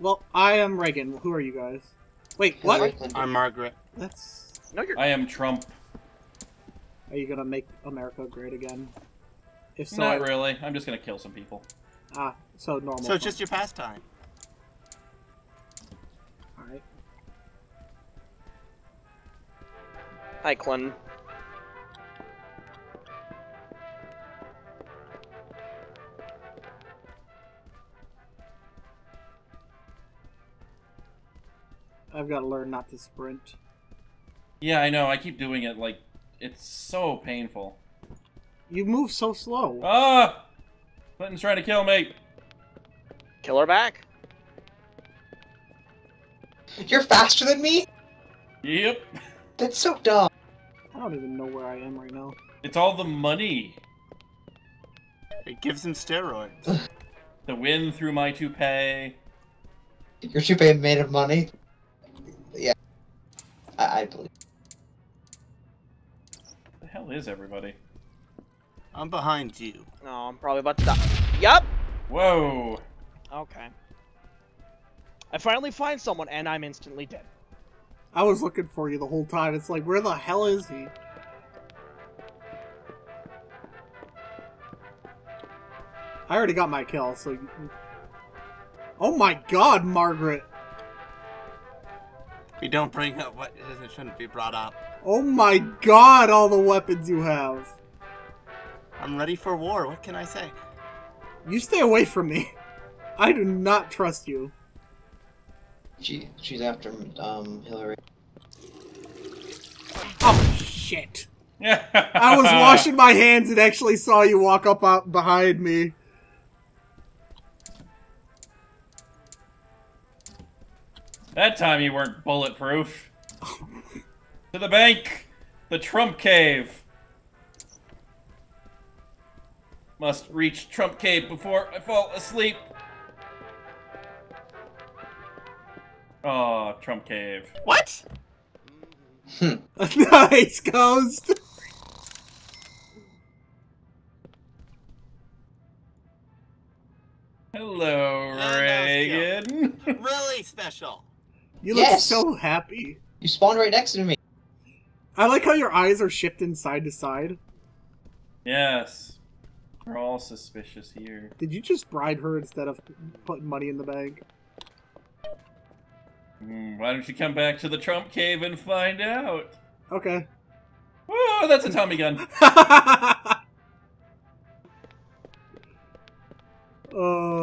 Well, I am Reagan. Who are you guys? Wait, what? I'm Margaret. That's. No, you're. I am Trump. Are you gonna make America great again? If so, Not I- really. I'm just gonna kill some people. ah, so normal. So it's just your pastime. All right. Hi, Clinton. I've got to learn not to sprint. Yeah, I know. I keep doing it. Like, it's so painful. You move so slow. Ah! Clinton's trying to kill me. Kill her back. You're faster than me? Yep. That's so dumb. I don't even know where I am right now. It's all the money. It gives him steroids. The wind through my toupee. Your toupee made of money? Yeah. I, I believe. The hell is everybody? I'm behind you. No, I'm probably about to die. Yup. Whoa. Okay. I finally find someone, and I'm instantly dead. I was looking for you the whole time. It's like, where the hell is he? I already got my kill, so. You... Oh my god, Margaret! We don't bring up what isn't shouldn't be brought up. Oh my god, all the weapons you have! I'm ready for war. What can I say? You stay away from me. I do not trust you. She, she's after um Hillary. Oh shit! I I was washing my hands and actually saw you walk up behind me. That time you weren't bulletproof. to the bank! The Trump cave! Must reach Trump cave before I fall asleep. Oh, Trump cave. What? nice, Ghost! Hello, that Reagan. Really special. You look Yes. so happy. You spawned right next to me. I like how your eyes are shifting side to side. yes. We're all suspicious here. Did you just bribe her instead of putting money in the bank? Hmm, why don't you come back to the Trump cave and find out? Okay. Oh, that's a Tommy gun. oh,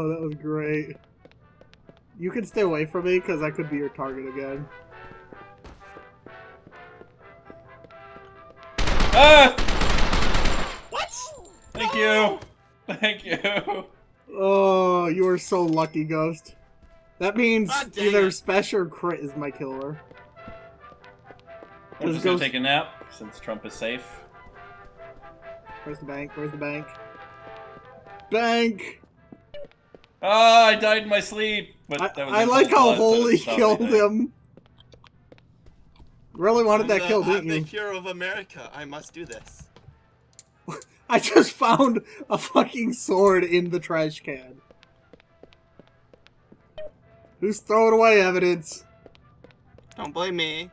that was great. You can stay away from me because I could be your target again. Ah! What? Thank you. Thank you. Oh, you are so lucky, Ghost. That means God dang either it. special or crit is my killer. I'm just gonna go- take a nap since Trump is safe. Where's the bank? Where's the bank? Bank! Ah, I died in my sleep. But I, that was I like how blood, so it Holy killed anything. him. Really wanted I'm that the, kill, I'm didn't the you? hero of America. I must do this. I just found a fucking sword in the trash can. Who's throwing away evidence? Don't blame me.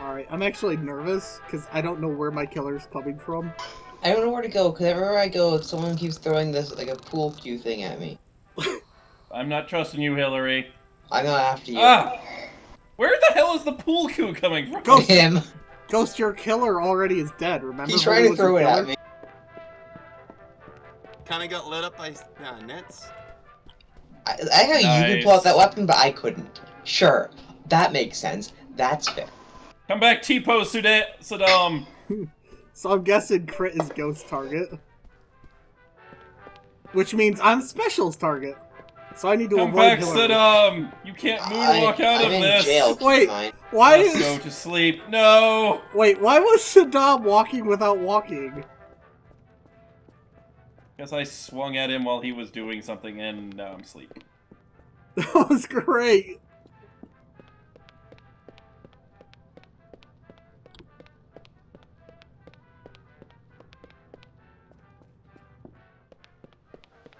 Alright, I'm actually nervous because I don't know where my killer's coming from. I don't know where to go because everywhere I go, someone keeps throwing this like a pool cue thing at me. I'm not trusting you, Hillary. I'm not after you. Ah! Where the hell is the pool cue coming from? Go- Him. Ghost, your killer already is dead, remember? He's trying to throw it killer? at me. Kind of got lit up by uh, nets. I, I know you can pull out that weapon, but I couldn't. Sure, that makes sense. That's fair. Come back, T-pose, Saddam. So I'm guessing crit is Ghost target. Which means I'm Special's target. So I need to Come avoid back, Hillary. Saddam. You can't moonwalk out I'm of in this. jail. Wait. mind. Why Let's is go to sleep. No. Wait, why was Saddam walking without walking? Guess I swung at him while he was doing something, and now I'm sleeping. That was great.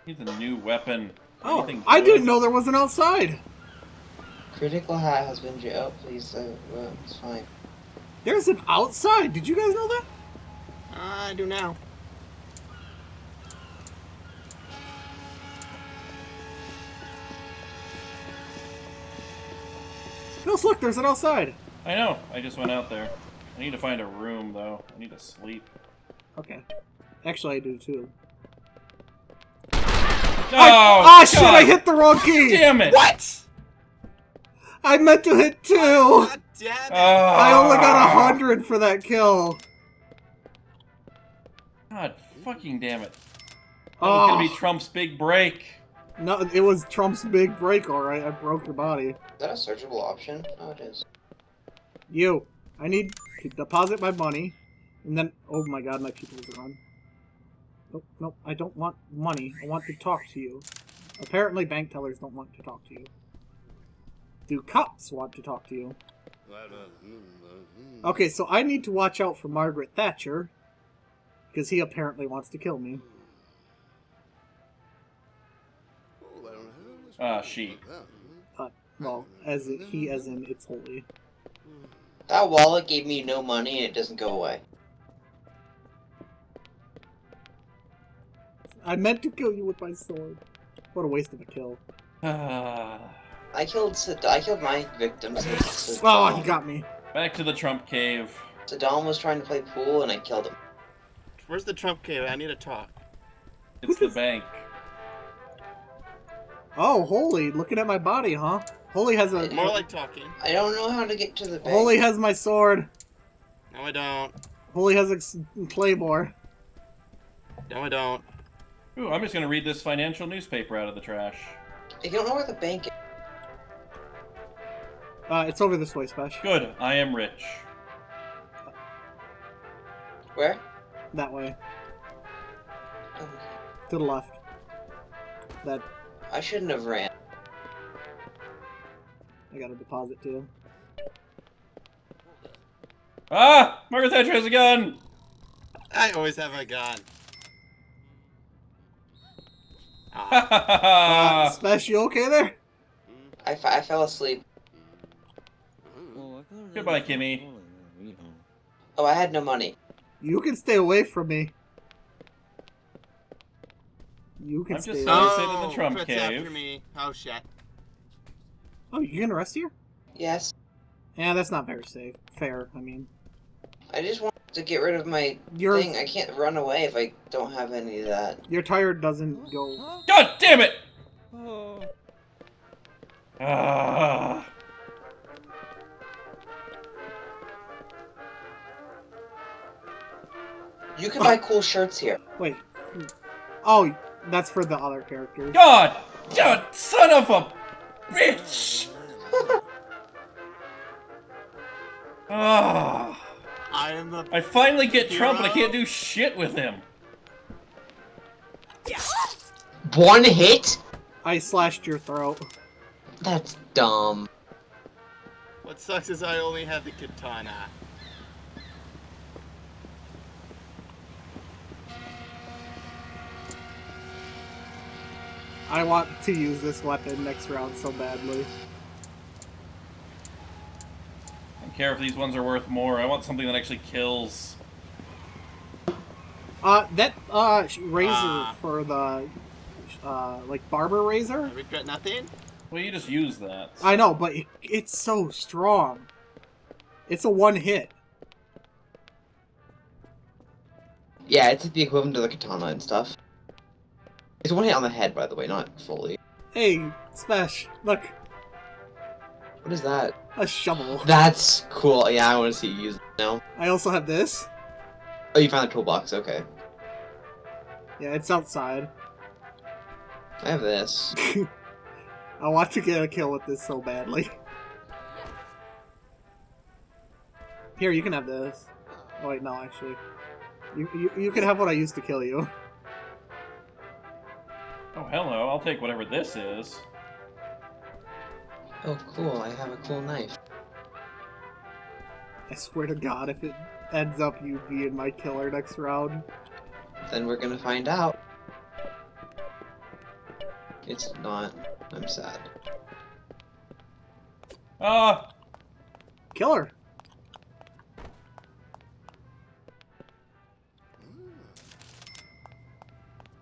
Needs a new weapon. Oh, Anything I good? didn't know there was an outside. Critical hat has been jailed. Please, uh, well, it's fine. There's an outside. Did you guys know that? I do now. Ghost, look, there's an outside. I know. I just went out there. I need to find a room though. I need to sleep. Okay. Actually, I do too. No! Ah, shit! I hit the wrong key. Damn it! What? I meant to hit two. God damn it. I only got a Ah. hundred for that kill. God fucking damn it. That was gonna be Oh, Trump's big break. no, it was Trump's big break. All right, I broke your body. Is that a searchable option? Oh, it is. You, I need to deposit my money, and then oh my god, my people are gone. Nope, nope, I don't want money. I want to talk to you. Apparently, bank tellers don't want to talk to you. Do cops want to talk to you? Okay, so I need to watch out for Margaret Thatcher, because he apparently wants to kill me. Ah, she. Uh, well, as in, he as in it's holy. That wallet gave me no money and it doesn't go away. I meant to kill you with my sword. What a waste of a kill. I killed I killed my victims. Oh, he got me. Back to the Trump cave. Saddam was trying to play pool and I killed him. Where's the Trump cave? I need to talk. It's the bank. Oh, holy! Looking at my body, huh? Holy has a More like talking. I don't know how to get to the bank. Holy has my sword. No, I don't. Holy has a s- claymore. No, I don't. Ooh, I'm just gonna read this financial newspaper out of the trash. You don't know where the bank is. Uh, it's over this way, Spesh. Good, I am rich. Where? That way, Oh, to the left. That I shouldn't have ran. I got a deposit too. Ah! Margaret Thatcher has a gun! I always have a gun. Ah, Uh! Spesh, you okay there? I, f- I fell asleep. Goodbye, Kimmy. Oh, I had no money. You can stay away from me. You can I'm stay just away. sorry. sit in the oh, Trump Fritz cave. after me. Oh shit. Oh, you gonna rest here? Yes. Yeah, that's not very safe. Fair, I mean. I just want to get rid of my Your thing. I can't run away if I don't have any of that. your tire doesn't go. God damn it! Oh. Ah! You can buy cool shirts here. Wait. Oh, that's for the other characters. God! God, son of a bitch! Ah! I am the. I finally get Trump, but I can't do shit with him. One hit? I slashed your throat. That's dumb. What sucks is I only have the katana. I want to use this weapon next round so badly. I don't care if these ones are worth more. I want something that actually kills. Uh, that uh razor Ah. for the uh like barber razor. I razor. regret nothing. Well, you just use that. I know, but it, it's so strong. It's a one hit. Yeah, it's the equivalent to the katana and stuff. It's one hit on the head, by the way, not fully. Hey, Smash, look, What is that? A shovel. That's cool. Yeah, I want to see you use it now. I also have this. Oh, you found the toolbox. Okay. Yeah, it's outside. I have this. I want to get a kill with this so badly. Here, you can have this. Oh wait, no, actually. You, you, you can have what I used to kill you. Oh, hello. I'll take whatever this is. Oh, cool. I have a cool knife. I swear to god, if it ends up you being my killer next round. Then we're gonna find out. It's not. I'm sad. Ah, Killer.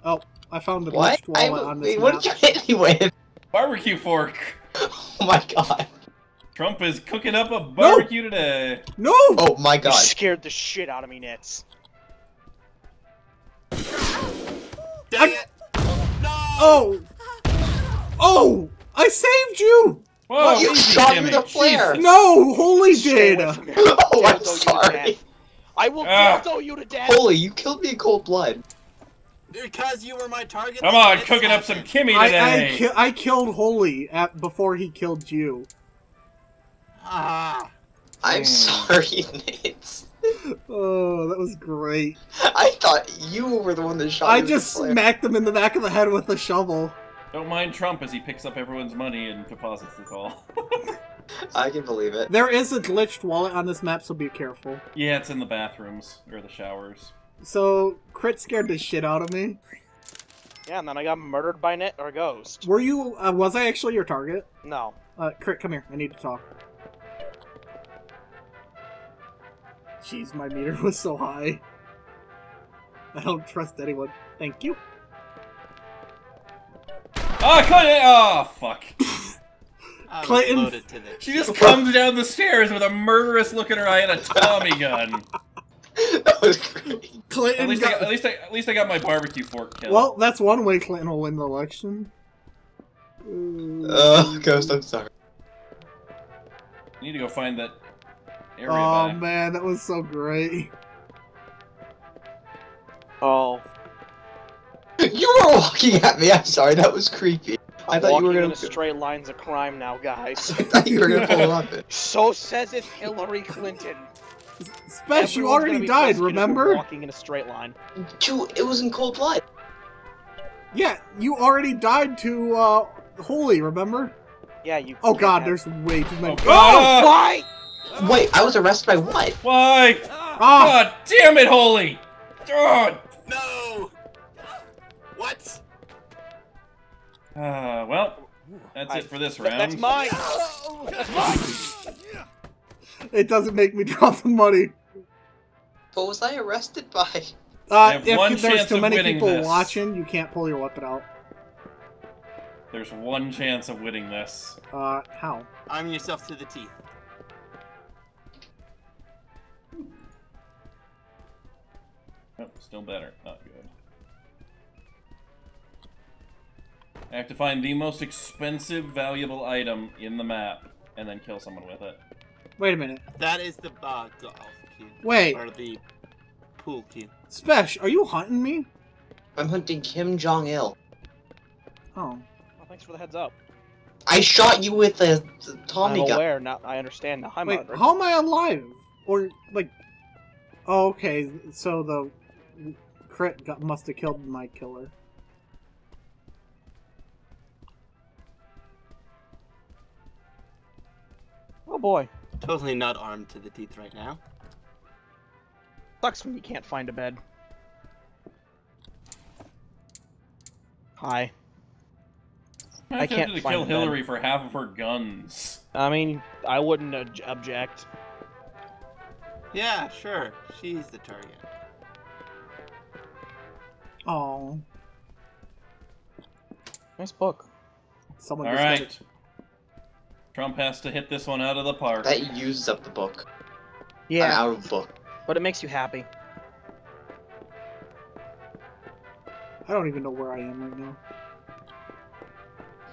Oh, I found the What? glitched I, wallet on this wait, what map. did you hit me with? barbecue fork. Oh my god. Trump is cooking up a barbecue today. No! Oh my god. You god. scared the shit out of me, Nitz. Dang I- it! No! Oh! Oh! I saved you! Whoa, you shot Timmy. with a flare. Jesus. No! Holy Stay did! Oh, away from me. Oh, I'm Dildo you to sorry. I will ah. dildo you to death. Holy, you killed me in cold blood. Because you were my target. Come on, it's cooking up some happened. Kimmy I, today. I, ki- I killed Holy at, before he killed you. Ah. I'm Mm. sorry, Nate. Oh, that was great. I thought you were the one that shot I just smacked him in the back of the head with a shovel. Don't mind Trump as he picks up everyone's money and deposits it all. I can believe it. There is a glitched wallet on this map, so be careful. yeah, it's in the bathrooms or the showers. So, Crit scared the shit out of me. Yeah, and then I got murdered by Nit or Ghost. Were you, uh, was I actually your target? No. Uh, Crit, come here. I need to talk. Jeez, my meter was so high. I don't trust anyone. Thank you. Oh, cut it! Oh, fuck. I Clayton- to the She just comes down the stairs with a murderous look in her eye and a Tommy gun. That was great. Clinton At least, I got- got, at least, I, at least I got my barbecue fork killed. Well, that's one way Clinton will win the election. Ooh. Oh, Ghost, I'm sorry. I need to go find that area oh back. man, that was so great. Oh. You were walking at me. I'm sorry. That was creepy. I thought you were gonna. a straight line's of crime now, guys. I thought you were gonna pull up it. so says it Hillary Clinton. Special, you already died, prosecuted for remember? Walking in a straight line. Dude, it was in cold blood. Yeah, you already died to uh Holy, remember? Yeah, you. Oh god, have- there's way too many. Oh, God. Why? Wait, I was arrested by what? Why? Ah! God damn it, Holy! God! No! What? Uh, well, that's I- it for this round. That's mine. That's mine. It doesn't make me drop the money. What was I arrested by? Uh, if one there's too many people this. watching, you can't pull your weapon out. There's one chance of winning this. Uh, how? Arm yourself to the teeth. Oh, still better. Not good. I have to find the most expensive, valuable item in the map, and then kill someone with it. Wait a minute. That is the uh, golf cue. Wait. Or the pool cue. Spesh, are you hunting me? I'm hunting Kim Jong Il. Oh. Well, thanks for the heads up. I shot you with a, the Tommy I'm gun. aware now. I understand now. I'm Wait, murdered. how am I alive? Or, like... Oh, okay, so the crit got, must have killed my killer. Oh boy. Totally not armed to the teeth right now. Sucks when you can't find a bed. Hi. I'm I can't to find kill a bed. Hillary for half of her guns. I mean, I wouldn't ob- object. Yeah, sure. She's the target. Oh, Nice book. someone All just got right. Trump has to hit this one out of the park. That uses up the book. An Yeah, out of book. but it makes you happy. I don't even know where I am right now.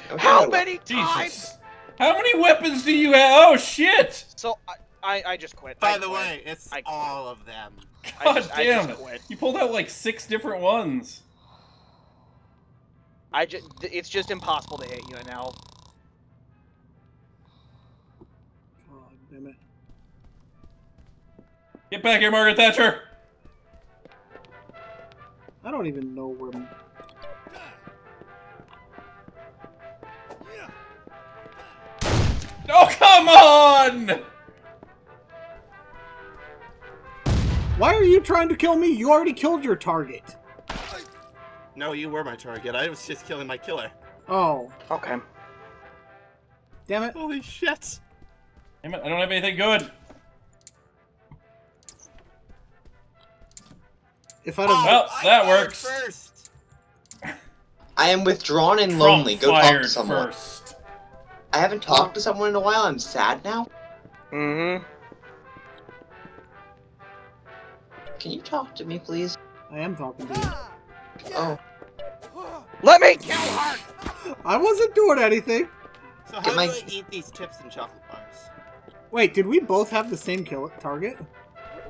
Okay, How well, many times? Jesus. How many weapons do you have? Oh shit! So I, I, I just quit. By I the quit. way, it's I- all of them. I God just, I damn just it! quit. You pulled out like six different ones. I just, it's just impossible to hit you now. Get back here, Margaret Thatcher! I don't even know where... m- Oh, come on! Why are you trying to kill me? You already killed your target. No, you were my target. I was just killing my killer. Oh, Okay. damn it. Holy shit! Damn it, I don't have anything good. If I'd have. Well, I that fired works. First. I am withdrawn and Trump lonely. Go talk to someone. first. I haven't talked to someone in a while. I'm sad now. Mm-hmm. Can you talk to me, please? I am talking to you. Oh, Let me kill her! I wasn't doing anything. So how Get do my- I eat these chips and chocolate bars? Wait, did we both have the same kill target?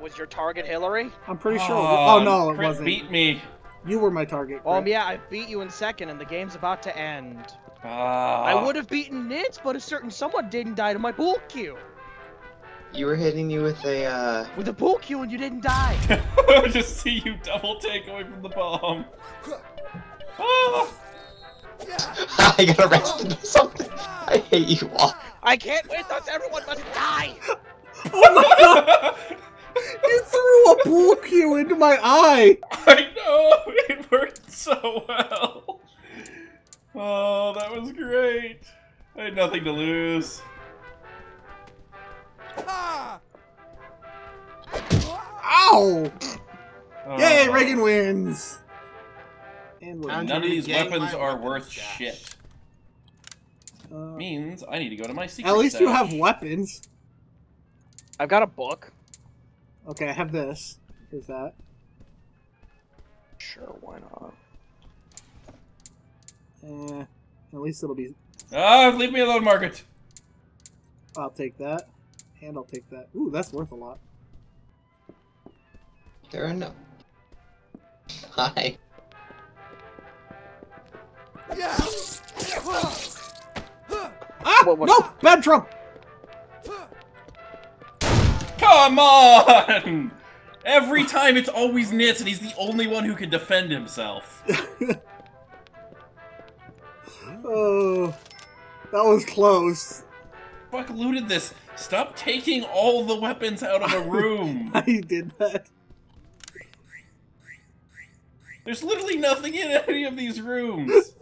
Was your target Hillary? I'm pretty sure. Aw, Oh no, it Crit wasn't. beat me. You were my target. Oh Crit. yeah, I beat you in second, and the game's about to end. Ah. I would have beaten Nitz, but a certain someone didn't die to my pool cue. you were hitting me with a, uh... With a pool cue, and you didn't die. I Just see you double take away from the bomb. Ah. I got arrested or something. I hate you all. I can't win, thus everyone must die. Oh my god! You threw a pool cue into my eye. I know it worked so well. Oh, that was great. I had nothing to lose. Ow! Oh. Yay, Reagan wins. And None of these weapons are weapons worth stash. shit. uh, Means I need to go to my secret. At least you have weapons. I've got a book. Okay, I have this. Is that. Sure, why not? Eh, at least it'll be. Ah, leave me alone, Margaret. I'll take that, and I'll take that. Ooh, that's worth a lot. There are no... Hi. Ah! What was- no, bad Trump. Come on! Every time it's always Nitz, and he's the only one who can defend himself. Oh, that was close. Fuck looted this. Stop taking all the weapons out of a room. I did that. There's literally nothing in any of these rooms.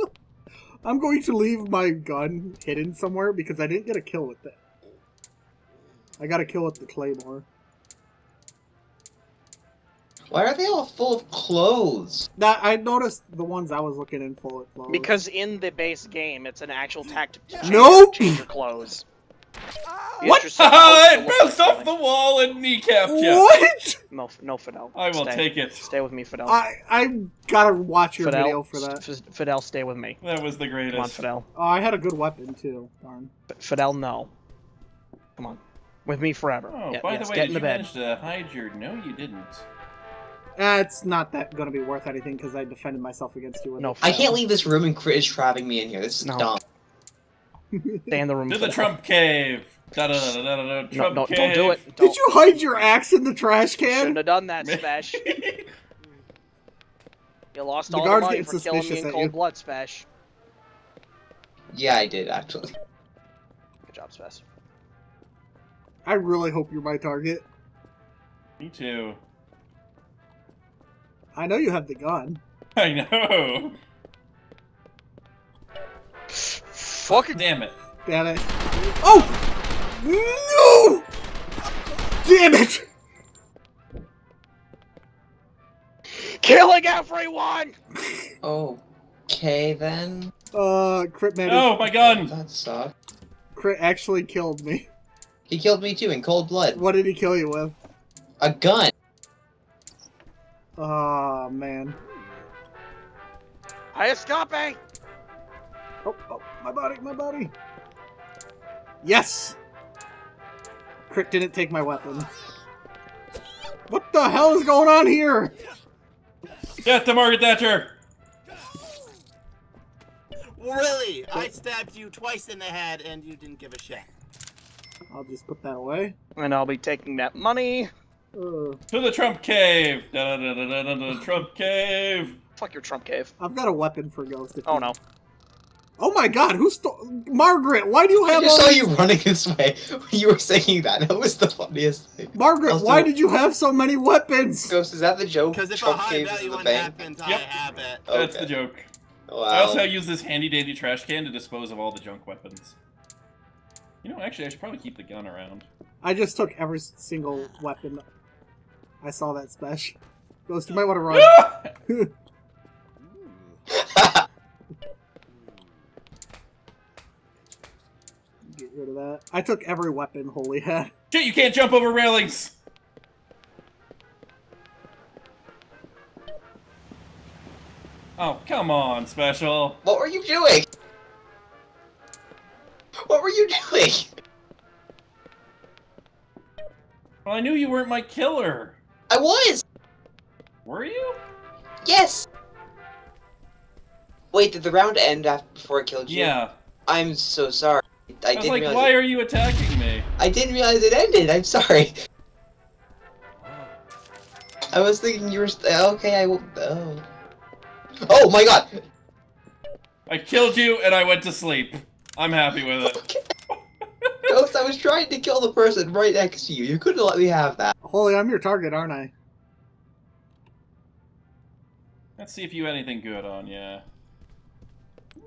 I'm going to leave my gun hidden somewhere because I didn't get a kill with it. I gotta kill with the claymore. Why are they all full of clothes? That I noticed the ones I was looking in full of clothes. Because in the base game, it's an actual tactic to change, Nope. change your clothes. What? It's just supposed Haha, to it look bounced off the wall and kneecapped you. what? No, no, Fidel. I will stay. take it. Stay with me, Fidel. I I gotta watch your Fidel, video for that. Fidel, stay with me. That was the greatest. Come on. Fidel. Oh, I had a good weapon too. Darn. F- Fidel, no. Come on. With me forever. Oh, Yeah, by yes, the way, get did in you the bed. manage to hide your... No, you didn't. Uh, it's not that gonna be worth anything because I defended myself against you. With No, it. I can't leave this room and Crit is trapping me in here. This is No. dumb. Stay in the room. To the Trump cave. Da da da da da da. No, no, cave. don't do it. Don't. Did you hide your axe in the trash can? Shouldn't have done that, Spesh. You lost The all the money for killing me in cold you. blood, Spesh. Yeah, I did, actually. Good job, Spesh. I really hope you're my target. Me too. I know you have the gun. I know. Fucking Damn it. Damn it. Oh! No! Damn it! killing everyone! Okay, then. Uh, crit man. Oh, my gun! That sucked. Crit actually killed me. He killed me too in cold blood. What did he kill you with? A gun. Oh man. I escape! Oh, oh, my body, my body. Yes. Crit didn't take my weapon. What the hell is going on here? Death to Margaret Thatcher! Really? I stabbed you twice in the head and you didn't give a shit. I'll just put that away. And I'll be taking that money. Uh, To the Trump cave! Da da da da da da. Trump cave! Fuck your Trump cave. I've got a weapon for Ghost. Oh you- no. Oh my God! Who stole Margaret? Why do you I have just all saw these- you running this way. You were saying that. That was the funniest thing. Margaret? Also- Why did you have so many weapons? Ghost, is that the joke? Because if Trump a high is value the one bank? happens, I have it. That's Okay. the joke. Wow. I also use this handy dandy trash can to dispose of all the junk weapons. You know, actually, I should probably keep the gun around. I just took every single weapon. I saw that special. Ghost, you might want to run. Get rid of that. I took every weapon Holy had. Shit, you can't jump over railings! Oh, come on, Special. what were you doing? What were you doing? Well, I knew you weren't my killer. I was. Were you? Yes. Wait, did the round end after before I killed you? Yeah. I'm so sorry. I, I was didn't like, realize. why it, are you attacking me? I didn't realize it ended. I'm sorry. I was thinking you were. St- uh, okay, I will. Oh. Oh my god. I killed you and I went to sleep. I'm happy with it. Ghost, I was trying to kill the person right next to you. You couldn't let me have that. Holy, I'm your target, aren't I? Let's see if you had anything good on you.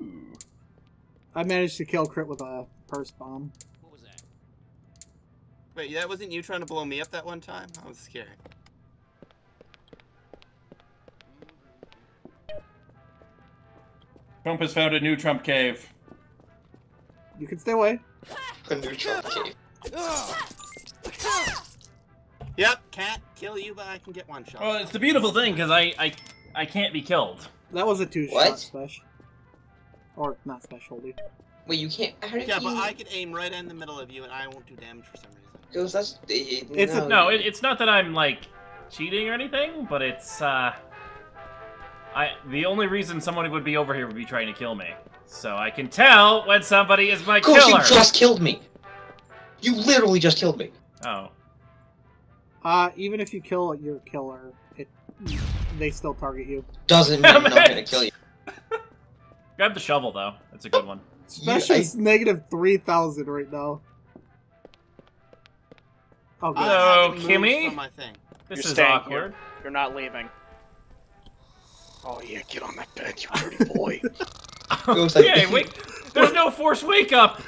Ooh. I managed to kill Crit with a purse bomb. What was that? Wait, that wasn't you trying to blow me up that one time? I was scared. Trump has found a new Trump cave. You can stay away. A neutral cave. Yep, can't kill you, but I can get one shot. Well, it's the beautiful thing because I, I I can't be killed. That was a two What? shot special. Or not special, dude. Wait, you can't. How did yeah, you? but I could aim right in the middle of you and I won't do damage for some reason. Because that's. It, It's a- no. No, it, it's not that I'm like cheating or anything, but it's uh, I the only reason someone would be over here would be trying to kill me. So I can tell when somebody is my Ghost, killer. you just killed me. You literally just killed me. Oh, Uh, even if you kill your killer, it they still target you. Doesn't mean I'm not gonna kill you. grab the shovel though. That's a good one. Special I- is negative 3,000 right now. Oh, good. I Hello, Kimmy? My thing. This You're is awkward. here. You're not leaving. Oh yeah, get on that bed, you dirty boy. Ghost, I yeah, think- There's no force wake up.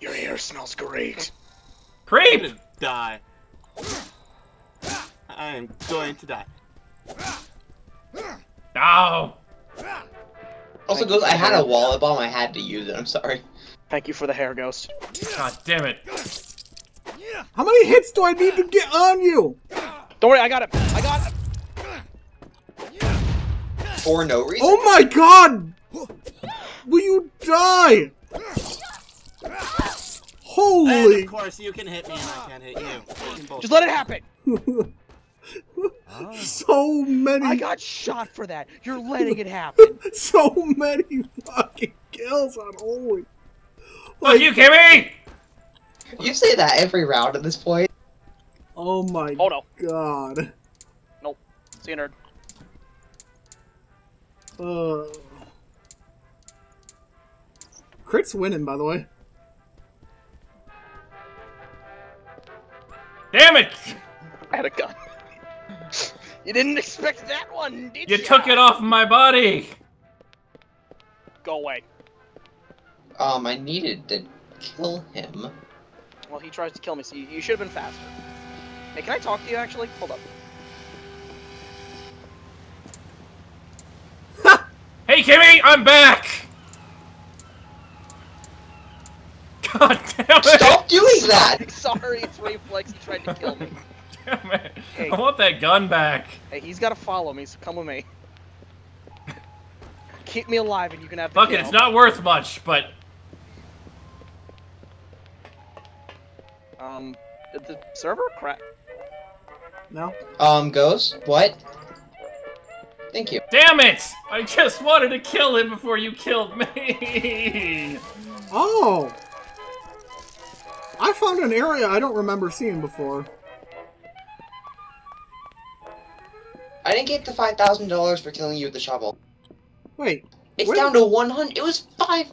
Your hair smells great. I'm Creep. gonna die. I am going to die. Oh. Also, Ghost, I had a wallet bomb. I had to use it. I'm sorry. Thank you for the hair ghost. God damn it. How many hits do I need to get on you? Don't worry, I got it. I got him. For no reason. Oh my god! Will you die? And Holy! of course, you can hit me and I can't hit you. We can Just let it happen. so many, I got shot for that. You're letting it happen. so many fucking kills on Holy. Fuck you, Kimmy. You say that every round at this point. Oh my Oh no. god. Nope. See you, nerd. Uh, Crit's winning, by the way. Damn it. I had a gun. You didn't expect that one, did You You took it off my body. Go away. Um, I needed to kill him. Well, he tries to kill me, so you, you should have been faster. Hey, can I talk to you actually? Hold up. Hey, Kimmy, I'm back. God damn it. Stop doing that! Sorry, it's reflex. He tried to kill me. Damn it. Hey. I want that gun back. Hey, he's got to follow me, so come with me. Keep me alive, and you can have the Fuck it, it's not worth much, but Um, did the server crack? No? Um, Ghost, what? Thank you. damn it! I just wanted to kill him before you killed me. Oh! I found an area I don't remember seeing before. I didn't get the five thousand dollars for killing you with the shovel. Wait, It's down to one hundred. It was five.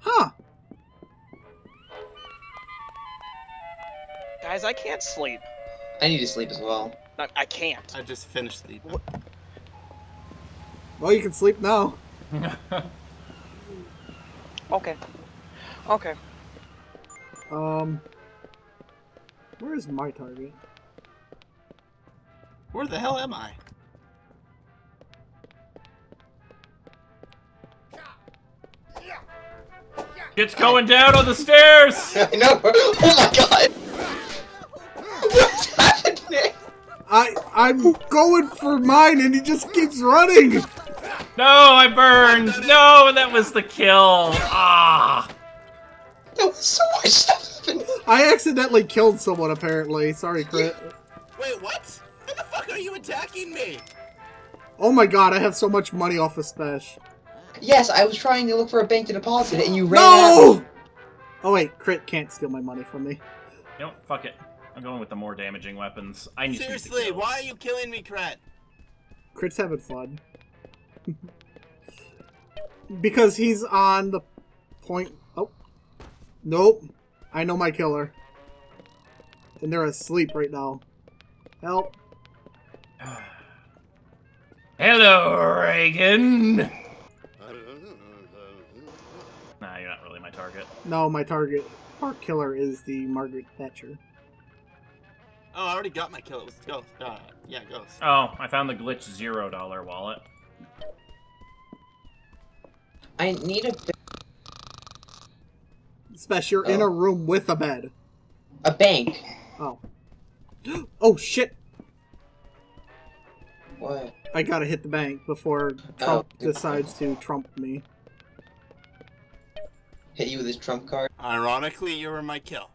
huh? Guys, I can't sleep. I need to sleep as well. I, I can't. I just finished the. Well, you can sleep now. Okay. Okay. Um, where is my target? Where the hell am I? It's going down on the stairs! I know. Oh my god. I I'm going for mine, and he just keeps running. No, I burned! No, that was the kill! Ah! There was so much stuff happening. I accidentally killed someone. Apparently, sorry, crit. Wait, what? How the fuck are you attacking me? Oh my god, I have so much money off of Spesh. Yes, I was trying to look for a bank to deposit it, and you ran out. No! Oh wait, crit can't steal my money from me. You know, what? fuck it. I'm going with the more damaging weapons. I need Seriously, use the why are you killing me, Krat? Crit's having fun. because he's on the point. Oh. Nope. I know my killer. And they're asleep right now. Help. Hello, Reagan! Nah, you're not really my target. No, my target. Our killer is the Margaret Thatcher. Oh, I already got my kill. It was Ghost. Uh, yeah, Ghost. Oh, I found the glitch zero dollar wallet. I need a Spesh, you're in Oh. a room with a bed. a bank. Oh. Oh shit! What? I gotta hit the bank before Trump Oh. decides to trump me. Hit you with his trump card. Ironically, you were my kill.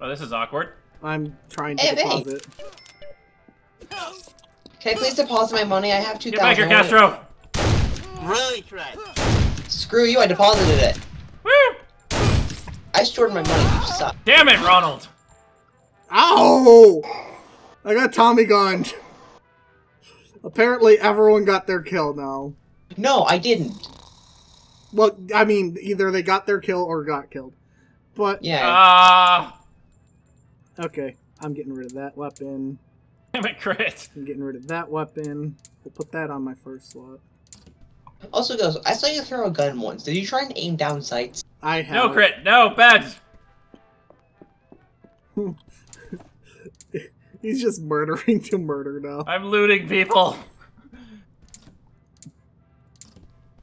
Oh, this is awkward. I'm trying to Hey, hey. deposit. Can I please deposit my money? I have two Get back thousand. here, Castro! Really, Krat? Screw you! I deposited it. Woo! I stored my money. You suck. Damn it, Ronald! Ow! I got Tommy gunned. Apparently, everyone got their kill now. No, I didn't. Well, I mean, either they got their kill or got killed. But, Yeah. Ah! Okay, I'm getting rid of that weapon. damn it, crit! I'm getting rid of that weapon. We'll put that on my first slot. also, goes. I saw you throw a gun once. Did you try and aim down sights? I have. No crit! No, bad! He's just murdering to murder now. I'm looting people!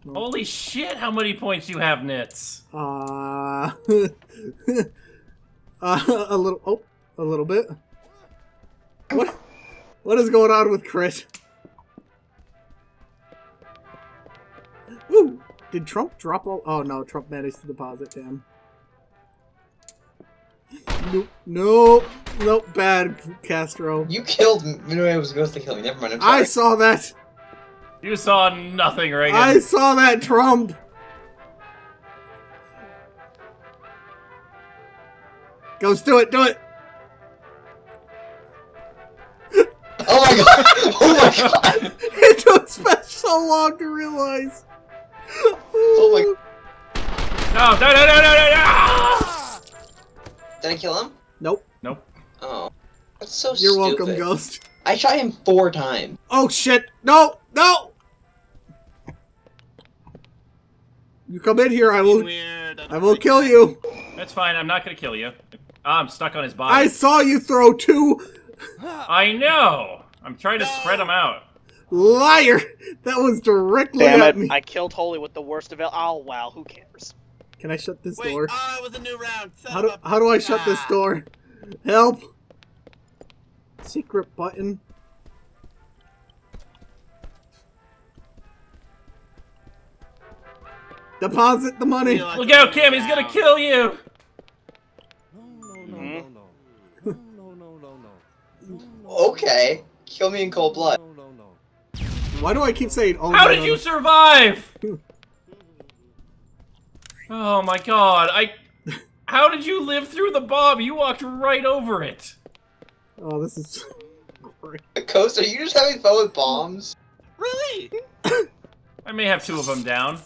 No. Holy shit, how many points you have, Nitz? Uh, uh, a little. Oh, a little bit. What? What is going on with Crit? Ooh, did Trump drop all? Oh no, Trump managed to deposit. Damn. Nope. Nope. Nope. Bad, Castro. You killed. No, was supposed to kill me. Never mind. I'm sorry. I saw that. You saw nothing, Reagan. I saw that Trump. Goes do it. Do it. Oh my god! Oh my god! It took Smash so long to realize. Oh my. No, no, no, no, no, no, no! Did I kill him? Nope. Nope. Oh. That's so You're stupid. welcome, Ghost. I shot him four times. Oh shit! No! No! You come in here, I will. Weird. I will kill you. That's fine, I'm not gonna kill you. I'm stuck on his body. I saw you throw two. I know! I'm trying to spread them out. Liar! That was directly Damn at it! me. I killed Holy with the worst avail. Oh wow, who cares? Can I shut this Wait, door? oh, it was a new round. Son How do how do I shut this door? Help! Secret button. Deposit the money. Feel like Look out, new Kim, he's gonna kill you! Okay. Kill me in cold blood. No, no, no. Why do I keep saying oh How my did you God? survive? Oh my god, I... How did you live through the bomb? You walked right over it. Oh, this is great. Ghost, are you just having fun with bombs? Really? I may have two of them down.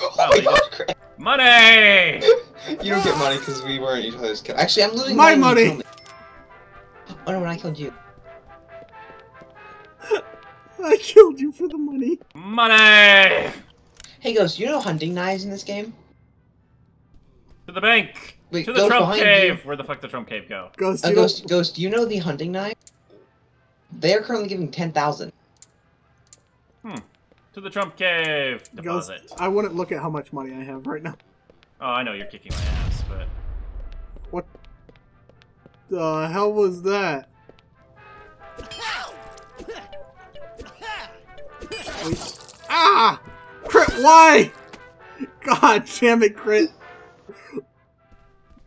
Oh Oh, my oh, god, Chris. Money! You don't get money because we weren't each other's kill. Actually, I'm losing My money. money. Kill me. Oh no, when I killed you. I killed you for the money. Money! Hey, Ghost, you know hunting knives in this game? To the bank! Wait, to the Ghost Trump cave! you. Where the fuck did the Trump cave go? Ghost, Uh, you Ghost, don't- Ghost, do you know the hunting knife? They are currently giving 10,000. Hmm. To the Trump cave! Ghost, Deposit. I wouldn't look at how much money I have right now. Oh, I know you're kicking my ass, but. What the hell was that? Wait. Ah! Crit, why? God damn it, Crit.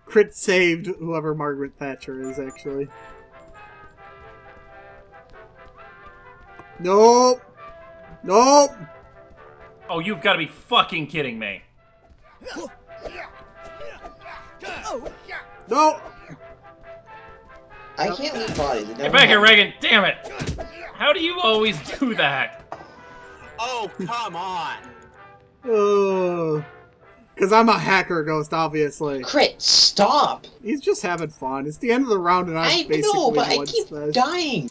Crit saved whoever Margaret Thatcher is, actually. Nope. Nope. Oh, you've got to be fucking kidding me. Nope. I can't leave bodies. it Get back here, happens. Reagan! Damn it! How do you always do that? Oh, come on. Uh, Cause I'm a hacker ghost, obviously. Crit, stop! He's just having fun. It's the end of the round and I'm I basically know, but I keep smash. dying.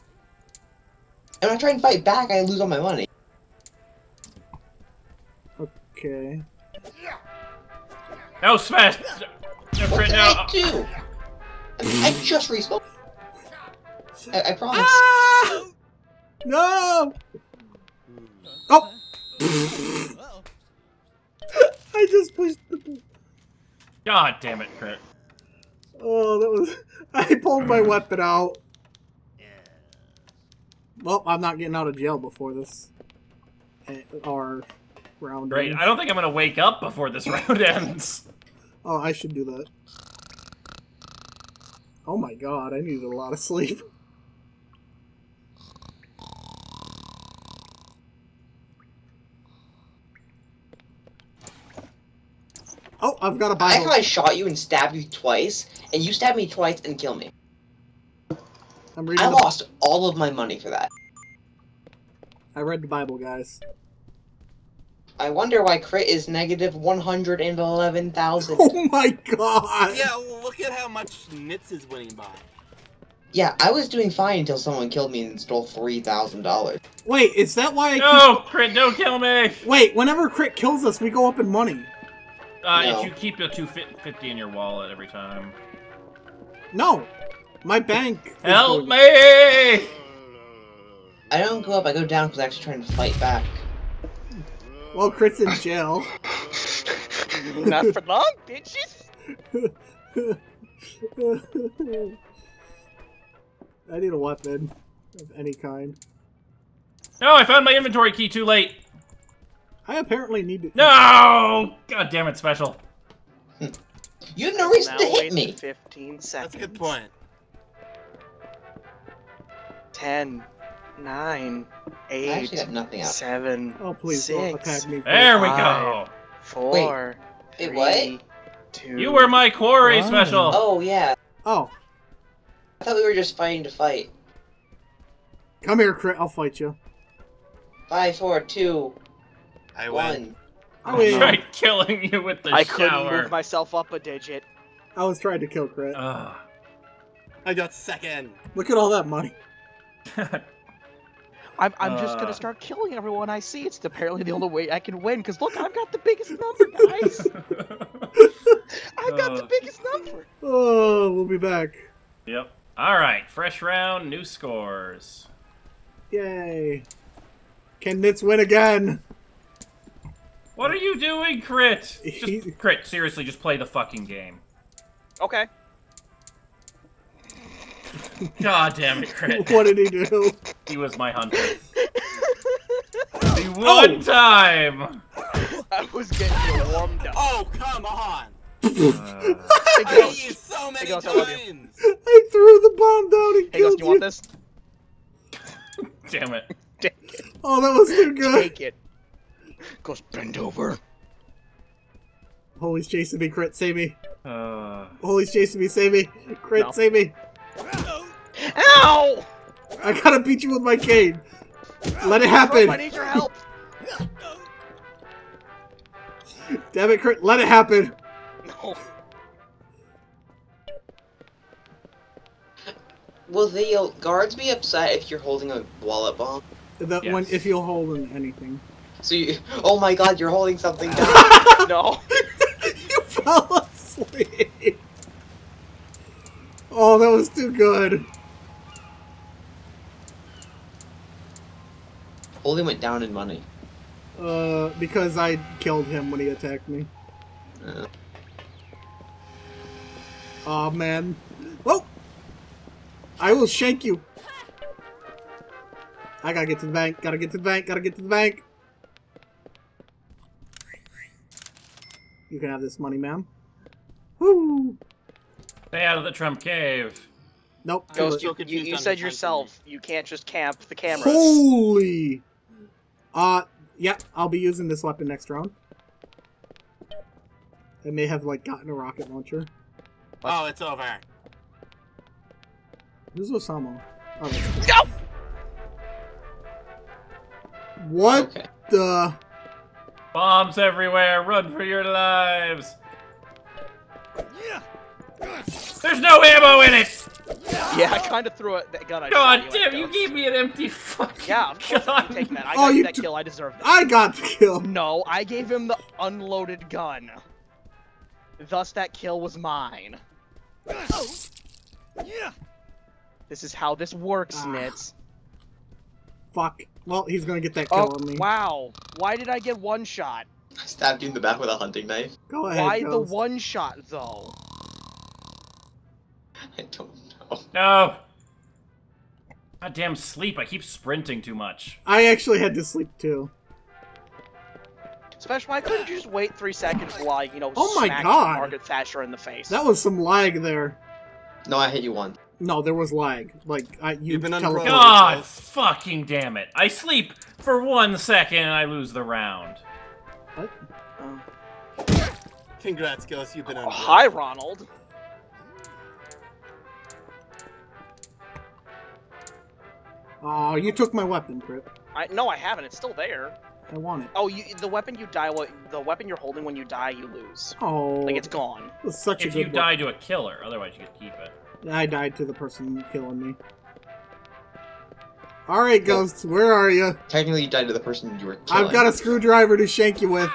And when I try and fight back, I lose all my money. Okay. No, smash! No, What crit, did no. I do? I, I just respawned. I, I promise. Ah! No! Oh! I just pushed the. God damn it, crit. Oh, that was. I pulled my weapon out. Well, I'm not getting out of jail before this. eh, Our round. Great. ends. I don't think I'm gonna wake up before this round ends. Oh, I should do that. Oh my god, I needed a lot of sleep. Oh, I've got a I like how I shot you and stabbed you twice, and you stabbed me twice and killed me. I'm reading. I The, lost all of my money for that. I read the Bible, guys. I wonder why crit is negative 111,000. Oh my god! Yeah, look at how much Nitz is winning by. yeah, I was doing fine until someone killed me and stole $3,000. Wait, is that why I No, crit, don't kill me! Wait, whenever Crit kills us, we go up in money. Uh, No. if you keep a 250 in your wallet every time. No! My bank... Help me! I don't go up, I go down because I'm actually trying to fight back. Well, Crit's in jail. Not for long, bitches. I need a weapon of any kind. No, I found my inventory key too late. I apparently need to. No! God damn it, special. You have no reason Now to hit me! 15 seconds. That's a good point. 10, 9, 8, actually nothing 7, Oh, please Six. attack me. There we go. 4, Wait, 3, what? 2, You were my quarry Wow. special. Oh, yeah. Oh, I thought we were just fighting to fight. come here, Crit. I'll fight you. Five, four, two, I win. one. I I win. tried killing you with the I couldn't move myself up a digit. I was trying to kill Crit. Ugh. I got second. Look at all that money. I'm, I'm just Uh. gonna start killing everyone I see. It's apparently the only way I can win. Cause look, I've got the biggest number, guys. I've got the Uh. biggest number. Oh, we'll be back. yep. All right, fresh round, new scores. Yay. Can Nitz win again? What are you doing, Crit? He- Just, Crit, seriously, just play the fucking game. Okay. God damn it, Crit. what did he do? He was my hunter. the one time! I was getting warmed up. Oh, come on. Uh, Hey, I hit you so many Ghost, I love you. times. I threw the bomb down and Hey, killed Ghost, you want this? damn it. Take it. Oh, that was too good. Take it. Ghost, bend over. Holy's chasing me, Crit. Save me. Uh, Holy's chasing me. Save me. Crit, No. save me. Ow! I gotta beat you with my cane. Let it Rope, I need your help. Damn it, Crit. Let it happen. No. Will the uh, guards be upset if you're holding a wallet bomb? The, when Yes. if you'll hold anything. So you. Oh my god, you're holding something down. No. you fell asleep. Oh, that was too good. holding went down in money. Uh, because I killed him when he attacked me. Uh, Aw, man. Whoa! I will shank you. I gotta get to the bank. Gotta get to the bank. Gotta get to the bank. You can have this money, ma'am. Woo! Stay out of the Trump cave. Nope. I kill was it. still You, you said yourself, you can't just camp the cameras. Holy! Uh, yep, I'll be using this weapon next round. I may have, like, gotten a rocket launcher. Oh, it's over. Who's Osama? Oh, that's- No! what okay. the... Bombs everywhere. Run for your lives. There's no ammo in it. Yeah, I kind of threw it. that gun. I God shot damn! at You gave me an empty fucking Yeah, of course gun. I'm taking that. I Oh, got you that kill. I deserved it. I got the kill! No, I gave him the unloaded gun. Thus, that kill was mine. Yeah. This is how this works, Ah. Nitz. Fuck. Well, he's gonna get that kill Oh, on me. wow. Why did I get one shot? I stabbed you in the back with a hunting knife. Go ahead, Why the one shot, though? I don't know. No. Goddamn sleep. I keep sprinting too much. I actually had to sleep too. Special, why couldn't you just wait three seconds while I, you know, Oh my smack God. Margaret Thatcher in the face? That was some lag there. No, I hit you once. No, there was lag. Like, I, you You've been teleported. unrolled. God Charles. fucking damn it. I sleep for one second and I lose the round. Oh. Congrats, Ghost. You've been on. Oh, hi, Ronald. Oh, you took my weapon, Crit. I no, I haven't. It's still there. I want it. Oh, you, the weapon you die, what the weapon you're holding when you die, you lose. Oh, Like it's gone. it was such If a you good die to a killer, otherwise you could keep it. Weapon. I died to the person killing me. Alright, Ghosts, where are you? Technically, you died to the person you were killing. I've got a screwdriver to shank you with.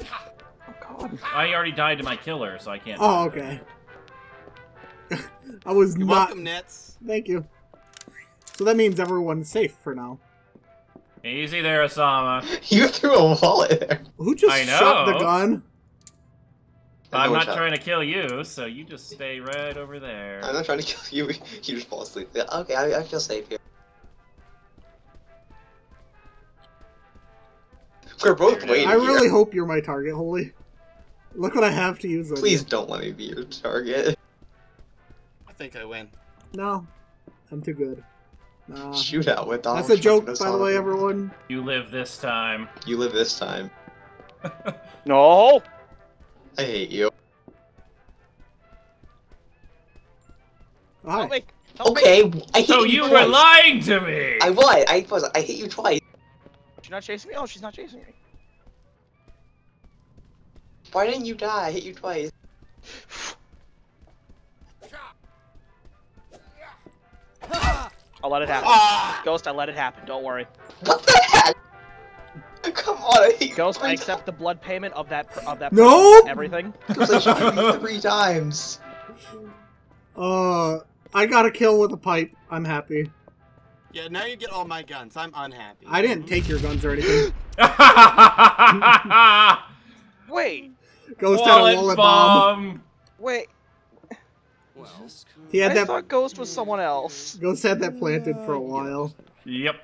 Oh God. I already died to my killer, so I can't. Oh, okay. I was You're not. welcome, Nitz. Thank you. So that means everyone's safe for now. Easy there, Osama. You threw a wallet there. Who just I shot the gun? I'm No not shot. trying to kill you, so you just stay right over there. I'm not trying to kill you. You just fall asleep. Yeah, okay, I, I feel safe here. We're both There waiting I really here. hope you're my target, Holy. Look what I have to use on you. Please don't let me be your target. I think I win. No, I'm too good. Nah. Shootout with Donald That's a joke, by the way, everyone. You live this time. You live this time. No. I hate you. Hi. Help me. Help me. Okay, I hate So you you were lying to me! I was. I was. I hate you twice. She's not chasing me. Oh, she's not chasing me. Why didn't you die? I hit you twice. I'll let it happen. Ah! Ghost, I let it happen. Don't worry. What the heck? Come on, I hate Ghost, I accept the blood payment of that of that. Nope. Everything. times. I shot you three times. Uh, I got a kill with a pipe. I'm happy. Yeah, now you get all my guns. I'm unhappy. I didn't take your guns or anything. Wait. Ghost had a wallet wallet bomb. bomb. Wait. He had I that. thought Ghost was someone else. Ghost had that planted for a while. Yep.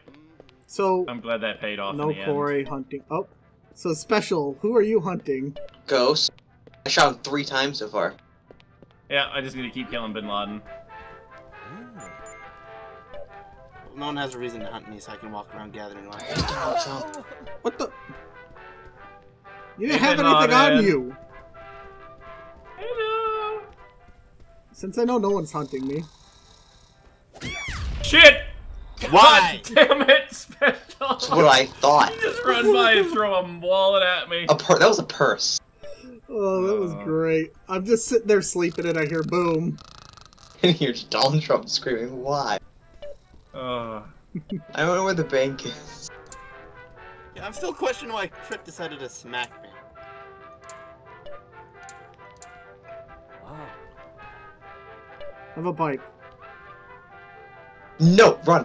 So I'm glad that paid off no in the quarry hunting. Oh, so special. Who are you hunting? Ghost. I shot him three times so far. Yeah, I just need to keep killing Bin Laden. No one has a reason to hunt me, so I can walk around gathering light. Donald Trump. What the? You didn't Hey, have Bin anything on you. Hello. Since I know no one's hunting me. Shit! Why? Damn it, Special! That's what I thought. You just run by and throw a wallet at me. A pur- that was a purse. Oh, that was Uh. great. I'm just sitting there sleeping and I hear boom. And here's Donald Trump screaming, why? Uh, I don't know where the bank is. Yeah, I'm still questioning why Crit decided to smack me. Have a bike. No, run.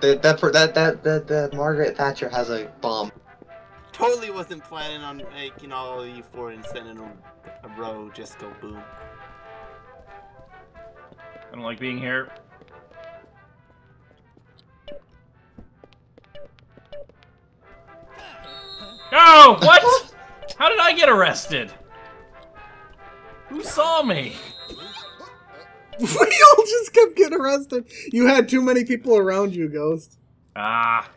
The, that, per- that that that that Margaret Thatcher has a bomb. Totally wasn't planning on making all of you four and sending them a row just go boom. I don't like being here. Oh, what? How did I get arrested? Who saw me? we all just kept getting arrested. You had too many people around you, Ghost. Ah.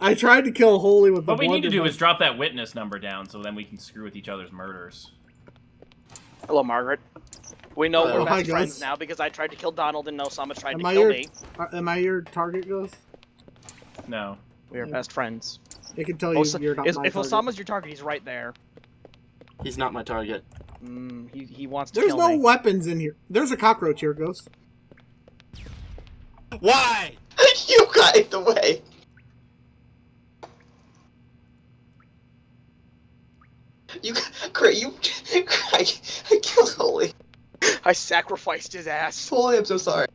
I tried to kill Holy with the What we need to do is drop that witness number down so then we can screw with each other's murders. Hello, Margaret. We know Hello. we're best friends guys. now because I tried to kill Donald and Osama tried Am to I kill your- me. Uh, Am I your target, Ghost? No. We are Yeah. best friends. I can tell you Osa- you're not is- my if target. Osama's your target, he's right there. He's not my target. Mm, he, he wants to There's kill no me. weapons in here. There's a cockroach here, Ghost. Why? you got in the way. You, Crit, you, I, I killed Holy. I sacrificed his ass. Holy, I'm so sorry.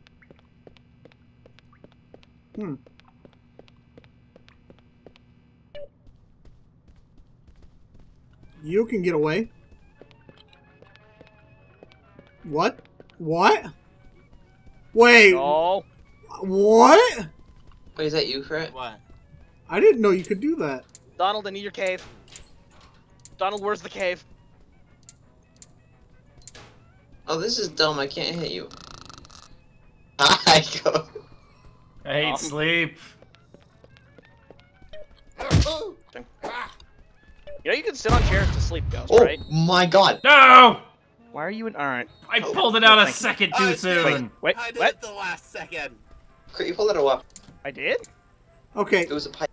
Hmm. You can get away. What? What? Wait, No. what? Wait, is that you, Crit? What? I didn't know you could do that. Donald, I need your cave. Donald, where's the cave? Oh, this is dumb. I can't hit you. I go. I hate sleep. You know you can sit on chairs to sleep, Ghost, Oh right? my God. No! Why are you in? All right. I Oh, pulled it out a thank second too did. soon. Wait, I did what? it the last second. Crit, you pulled out a weapon. I did? Okay, It was a pipe.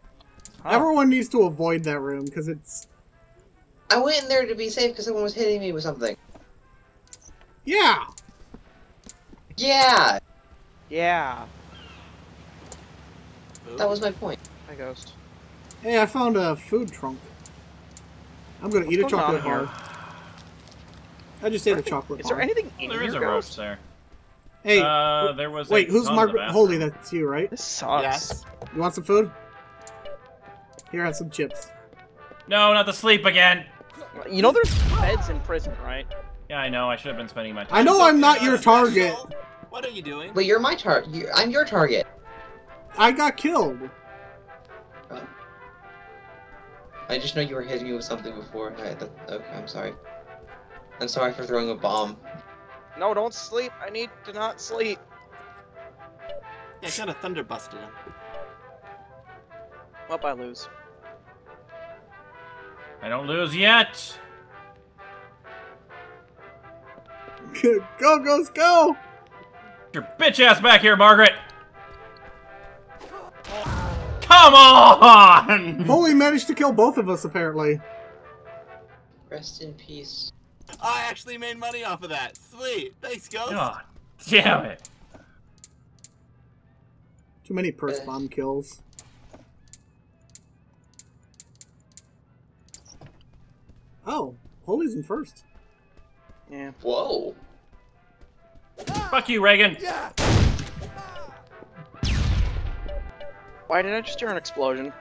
Oh. everyone needs to avoid that room because it's I went in there to be safe because someone was hitting me with something. yeah. Yeah, Yeah. that was my point. Hi, Ghost. Hey, I found a food trunk. I'm gonna eat a chocolate on here? bar. I just ate a chocolate Is bar. there anything in There here, is a Ghost? roach there. Hey, uh, there was. wait, who's tons of Margaret? Holy, that's you, right? This sucks. Yes. You want some food? Here, have some chips. No, not the sleep again. You know there's beds in prison, right? Yeah, I know. I should have been spending my time. I know I'm not your target. What are you doing? But you're my target. I'm your target. I got killed. I just know you were hitting me with something before. I, that, okay, I'm sorry. I'm sorry for throwing a bomb. No, don't sleep. I need to not sleep. Yeah, kind of thunder busted him. Hope I lose. I don't lose yet. go, go, go! Get your bitch ass back here, Margaret. Come on! Holy managed to kill both of us, apparently. Rest in peace. I actually made money off of that. Sweet. Thanks, Ghost. God damn it. Too many purse bomb kills. Oh, Holy's in first. Yeah. Whoa. Fuck you, Reagan. Why did I just hear an explosion?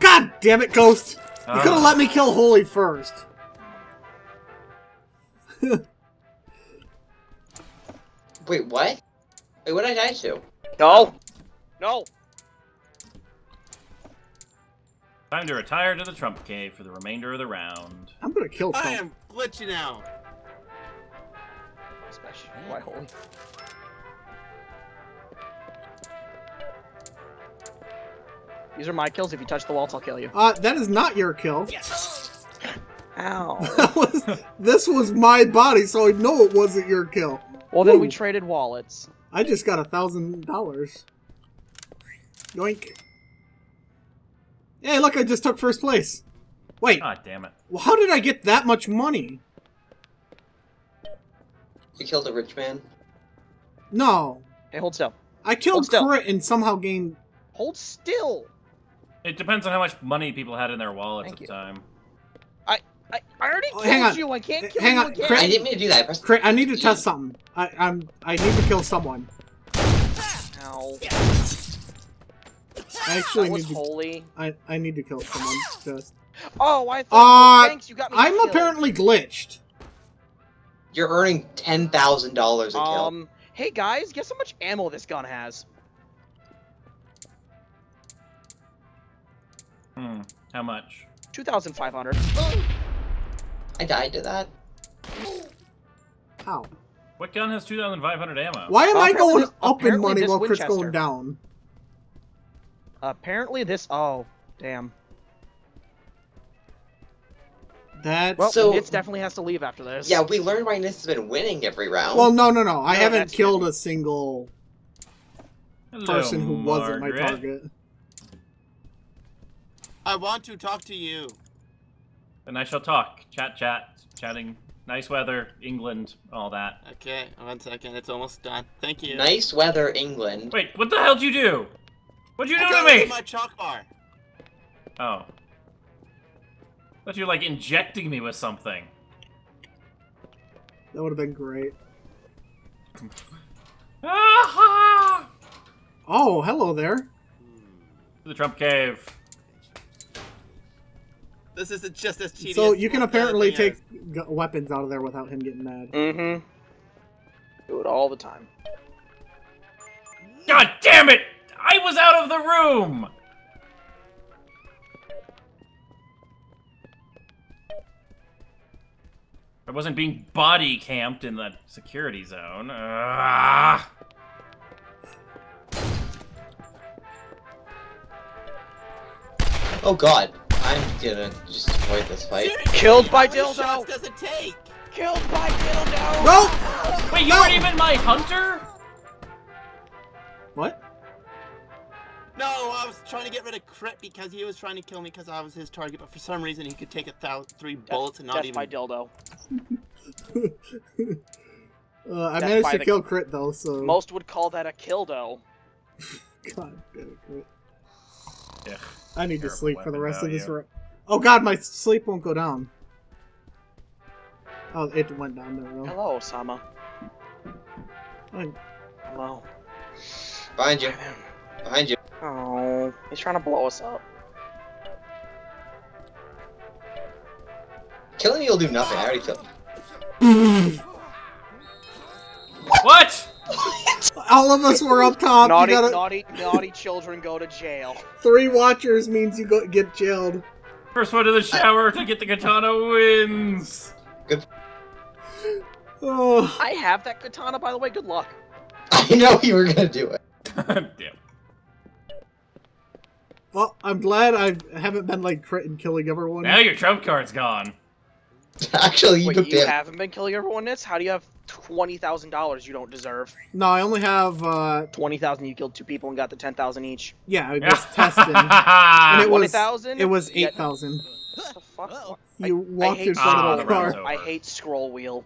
God damn it, Ghost! You Ah. could have let me kill Holy first. Wait, what? Wait, what did I die to? No. No. Time to retire to the Trump cave for the remainder of the round. I'm gonna kill I am glitching out. Especially why holy. These are my kills. If you touch the walls, I'll kill you. Uh, that is not your kill. Ow. That was, this was my body, so I know it wasn't your kill. well, then we traded wallets. I just got a thousand dollars. Yoink. Hey, look, I just took first place. Wait, God damn it. well, how did I get that much money? You killed a rich man? No. Hey, hold still. I killed still. Crit and somehow gained. Hold still. It depends on how much money people had in their wallets Thank at the time. I, I already Oh, killed hang on. you. I can't kill Hang you on, again. Crit- I didn't mean to do that. I pressed Crit, I need to test something. I, I'm. I need to kill someone. Ow. I actually need to. holy. I, I need to kill someone. Just. Oh, I Uh, thanks, you got me. I'm killed. apparently glitched. You're earning ten thousand dollars a kill. Um. Hey guys, guess how much ammo this gun has? Hmm. How much? Two thousand five hundred. I died to that. How? What gun has 2,500 ammo? Why am Uh, I going apparently- up in money while Crit's Winchester. going down? Apparently this. Oh, damn. That's Well, So- it definitely has to leave after this. Yeah, we learned why Nitz has been winning every round. well, no, no, no. I No, haven't killed good. a single Hello, person who wasn't my target. I want to talk to you. Then I shall talk. Chat, chat, chatting. Nice weather, England, all that. Okay, one second. It's almost done. Thank you. nice weather, England. Wait, what the hell did you do? What'd you I do got to me? of my chalk bar. Oh. Thought you were like injecting me with something. That would have been great. Ah! Oh, hello there. The Trump cave. This is just as cheaty. So you can what the other apparently take is. weapons out of there without him getting mad. Mm-hmm. Do it all the time. God damn it! I was out of the room! I wasn't being body camped in the security zone. Ah! Oh god, I'm gonna just avoid this fight. Seriously, Killed by how many dildo. shots does it take? Killed by dildo. No! Wait, you No! weren't even my hunter? What? No, I was trying to get rid of Crit because he was trying to kill me because I was his target, but for some reason he could take a thou- three bullets and not Death even. by dildo. Uh, I Death managed to kill Crit though, so. Most would call that a kildo. God damn it, Crit. Yeah. I need to sleep for the rest of this. value. Ro- oh god, my sleep won't go down. Oh, it went down there. Though. Hello, Osama. I- Hello. Behind you, behind you. Oh, he's trying to blow us up. Killing you will do nothing. I already killed you. What? All of us were up top. naughty, you gotta, naughty, naughty children go to jail. Three watchers means you go get jailed. First one to the shower to get the katana wins. Good. Oh, I have that katana, by the way. Good luck. I know you were gonna do it. Damn. well, I'm glad I haven't been like crit and killing everyone. Now your trump card's gone. Actually, you Wait, you be. haven't been killing everyone this? How do you have twenty thousand dollars you don't deserve? No, I only have. uh Twenty thousand, you killed two people and got the ten thousand each. Yeah, I was testing. And it Twenty was- thousand? It was eight thousand. What the fuck? You walked hate in front of the the car. I hate scroll wheel.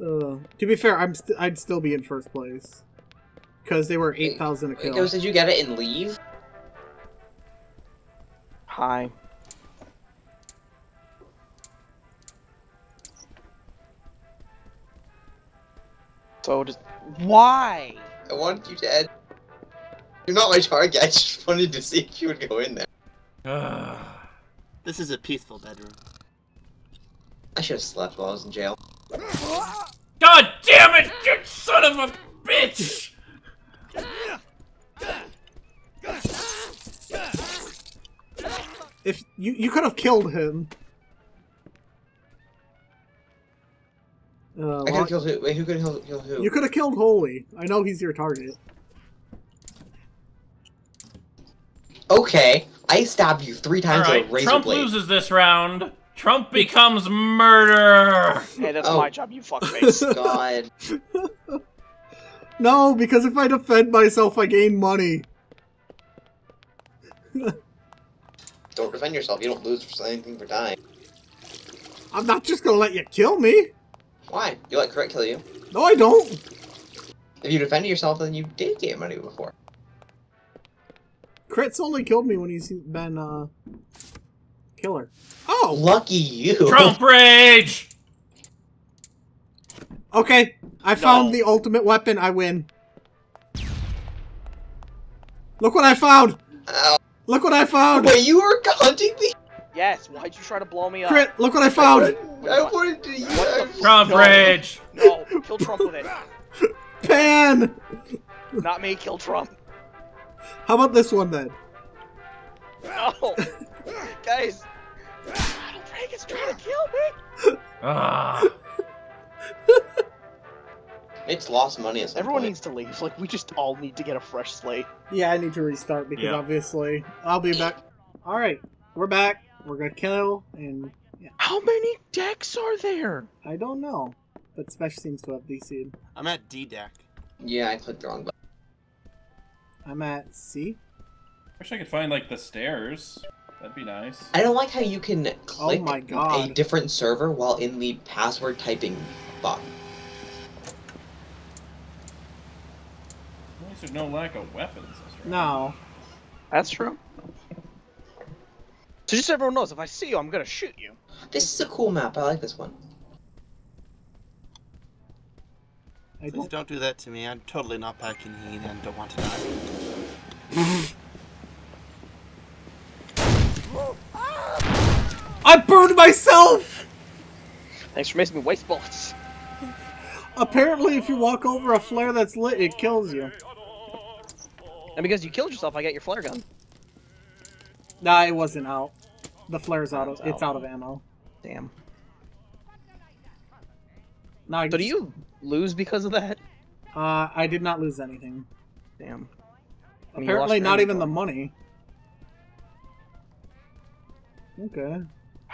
Uh, to be fair, I'm st- I'd still be in first place because they were eight thousand a Wait, kill. Ghost, did you get it and leave? Hi. So just why? I wanted you dead. You're not my target. I just wanted to see if you would go in there. Ah. This is a peaceful bedroom. I should have slept while I was in jail. God damn it, you son of a bitch! If you you could have killed him. Uh, I could well, have killed who? Wait, who could have killed who? you could have killed Holy. I know he's your target. Okay, I stabbed you three times with Alright, a razor Trump blade. loses this round. Trump becomes murder. Hey, that's Oh. my job, you fuckface. God. No, because if I defend myself, I gain money. Don't defend yourself. You don't lose anything for dying. I'm not just gonna let you kill me. Why? You let Crit kill you? No, I don't. If you defended yourself, then you did get money before. Crit's only killed me when he's been uh killer. Oh, Lucky you. Trump rage! okay. I found No. the ultimate weapon. I win. Look what I found. Ow. Look what I found. Wait, you were hunting me? Yes, why'd you try to blow me up? Crit, look what I found. I wanted to use What the Trump No. rage! No, kill Trump with it. Pan. Not me, kill Trump. How about this one then? No! Guys! Donald Trump is trying to kill me! Ah. It's lost money at some Everyone point. needs to leave. Like, we just all need to get a fresh slate. Yeah, I need to restart because Yeah. obviously I'll be back. All right, we're back. We're gonna kill, and yeah, How many decks are there? I don't know, but Special seems to have DC'd. I'm at D deck. Yeah, I clicked the wrong button. I'm at C. Wish I could find like the stairs. That'd be nice. I don't like how you can oh click Oh my a different server while in the password typing box. At least there's no lack of weapons. That's right. No, That's true. So just so everyone knows, if I see you, I'm gonna shoot you. This is a cool map. I like this one. I Please don't. don't do that to me. I'm totally not packing heat and don't want to die. I burned myself. Thanks for making me waste bullets. Apparently, if you walk over a flare that's lit, it kills you. And because you killed yourself, I got your flare gun. Nah, it wasn't out. The flare's out of. It's It's out. out of ammo. Damn. Nah, I So do you lose because of that? Uh, I did not lose anything. Damn. I mean, Apparently, not even the money. Okay.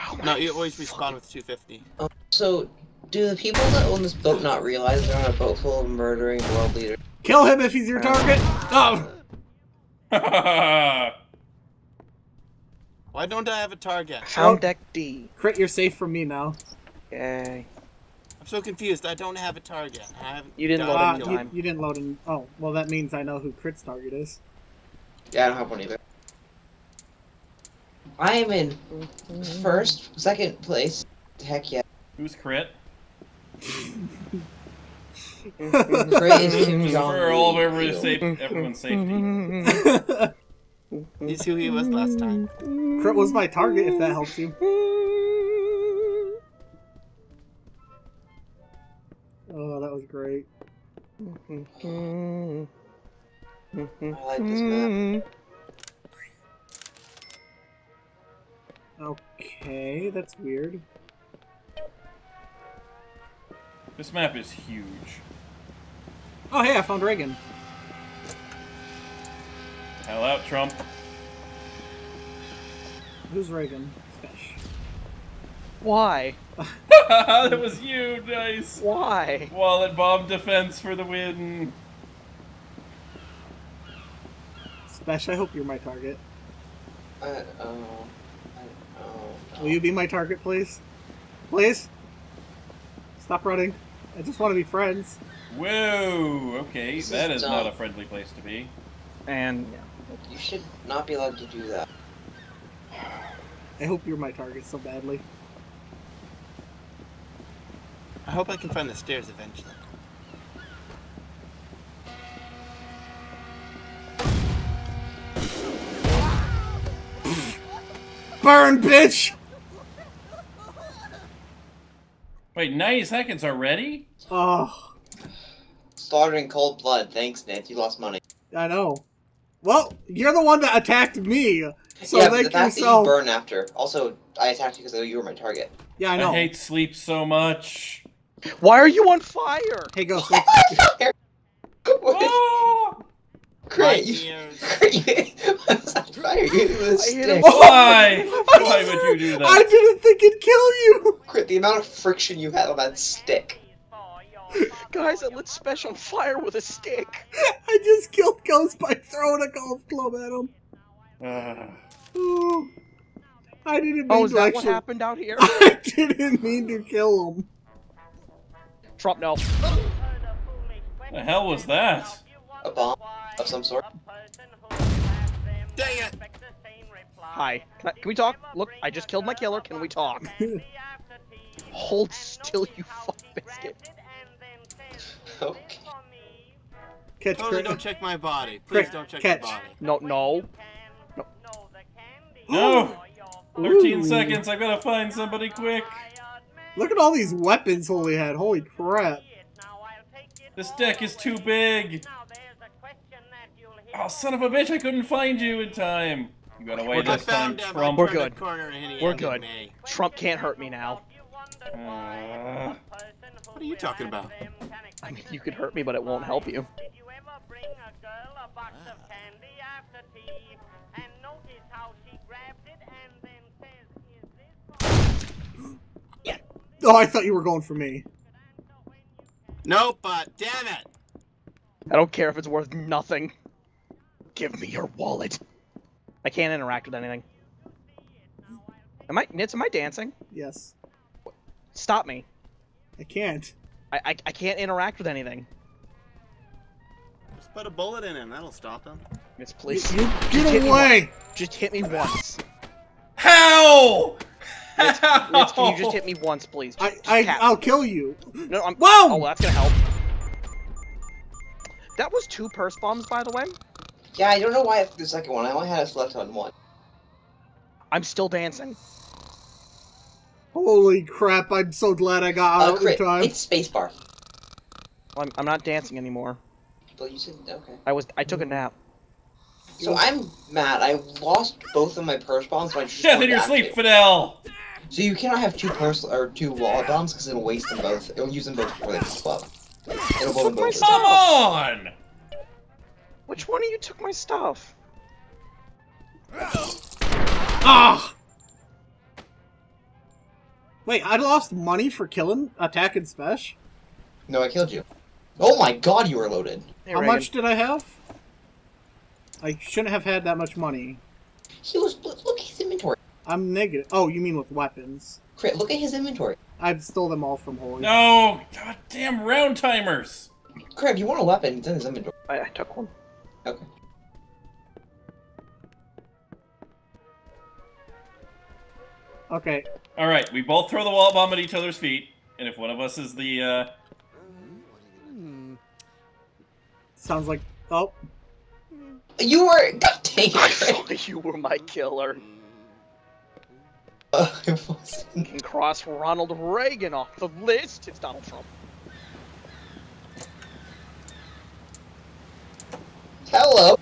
Oh No, you always respawn with 250. So, do the people that own this boat not realize they're on a boat full of murdering world leaders? Kill him if he's your target. Oh, Why don't I have a target? Found deck D. crit, you're safe from me now. Yay. I'm so confused. I don't have a target. I haven't You didn't done load a in kill. you, you didn't load in. Oh, well, that means I know who crit's target is. Yeah, I don't have one either. I am in mm-hmm. first, second place. Heck yeah. Who's crit? Praise Kim Jong. For all of everyone's safety. crit He's who he was last time. was my target, if that helps you. Oh, that was great. I like this map. Okay, that's weird. This map is huge. Oh, hey, I found Reagan. Hell out, Trump. Who's Reagan? Special. Why? that was you, nice. Why? Wallet bomb defense for the win. Special, I hope you're my target. I, oh, I, oh, Will you be my target, please? Please? Stop running. I just want to be friends. Whoa, okay, This that is is not a friendly place to be. And You should not be allowed to do that. I hope you're my target so badly. I hope I can find the stairs eventually. Burn, bitch! Wait, 90 seconds already? Oh, Slaughtered in cold blood. Thanks, Nate. You lost money. I know. Well, you're the one that attacked me. So yeah, but thank the fact yourself. that you burn after. Also, I attacked you because you were my target. Yeah, I know. I hate sleep so much. why are you on fire? Hey, Ghost. What? Oh! Great. My You, ears. great. What's on fire? You hit it with a I hit stick. him. Why? Why would you do that? I didn't think it'd kill you. Crit, the amount of friction you had on that stick. Guys, I lit Special on fire with a stick. I just killed Ghost by throwing a golf club at him. Uh, Oh, I didn't mean Oh, is to that actually. what happened out here? I didn't mean to kill him. Trump, no. The hell was that? A bomb of some sort. Dang it! Hi. Can, I, can we talk? Look, I just killed my killer. Can we talk? Hold still, you fuck biscuit. Okay. Catch Totally don't check my body. Please Crit, don't check catch. my body. No, no. No! 13 Ooh. seconds, I gotta find somebody quick. Look at all these weapons Holy had. Holy crap. This deck is too big. Oh, son of a bitch, I couldn't find you in time. You got away We're this time, him. Trump. We're good. the corner and he We're good. Trump can't hurt me now. Uh, What are you talking about? I mean, you could hurt me, but it won't help you. Oh, I thought you were going for me. Nope, but damn it! I don't care if it's worth nothing. Give me your wallet. I can't interact with anything. Am I, Nitz, am I dancing? Yes. Stop me. I can't. I, I, I can't interact with anything. Just put a bullet in him. That'll stop him. Nitz, You, you get me away! Just hit me once. How? Nitz, can you just hit me once, please? I, Just I, tap. I'll kill you. No, I'm. Whoa! Oh, that's gonna help. That was two purse bombs, by the way. Yeah, I don't know why the second one. I only had us left on one. I'm still dancing. Holy crap, I'm so glad I got Uh, out in crit. time. It's spacebar. I'm, I'm not dancing anymore. But you said okay. I was. I took a nap. So I'm mad. I lost both of my purse bombs. So I just Death in your sleep, Fidel! So you cannot have two purse or two wall bombs because it'll waste them both. It'll use them both before they blow up. It'll blow them my both. Come on! Which one of you took my stuff? Ah! Wait, I lost money for killing attack and special? No, I killed you. Oh my god, you were loaded. Hey, How Reagan. much did I have? I shouldn't have had that much money. He was. Look look at his inventory. I'm negative. Oh, you mean with weapons? Crit. Look at his inventory. I've stole them all from Holy. No! Goddamn round timers! Crit, you want a weapon, it's in his inventory. I, I took one. Okay. Okay, Alright, we both throw the wall bomb at each other's feet, and if one of us is the, uh... sounds like. Oh, You were. God dang it, I thought you were my killer. Uh, it wasn't. You can cross Ronald Reagan off the list. It's Donald Trump. Hello.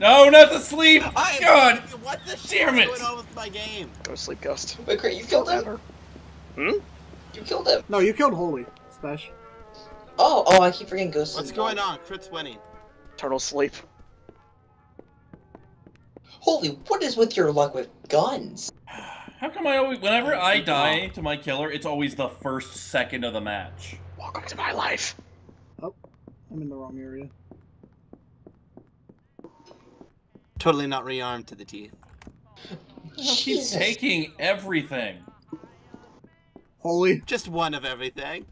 No, not the sleep! I am- God! What the shit damn is it. going on with my game? Go to sleep, Ghost. Wait, Crit, you killed him. Hmm? You killed him. no, you killed Holy. Special. Oh, oh, I keep forgetting Ghost. What's going on? Crit's winning. Turtle sleep. Holy, what is with your luck with guns? How come I always... Whenever I die to my killer, it's always the first second of the match. Welcome to my life. Oh, I'm in the wrong area. Totally not rearmed to the teeth. She's taking everything. Holy. Just one of everything.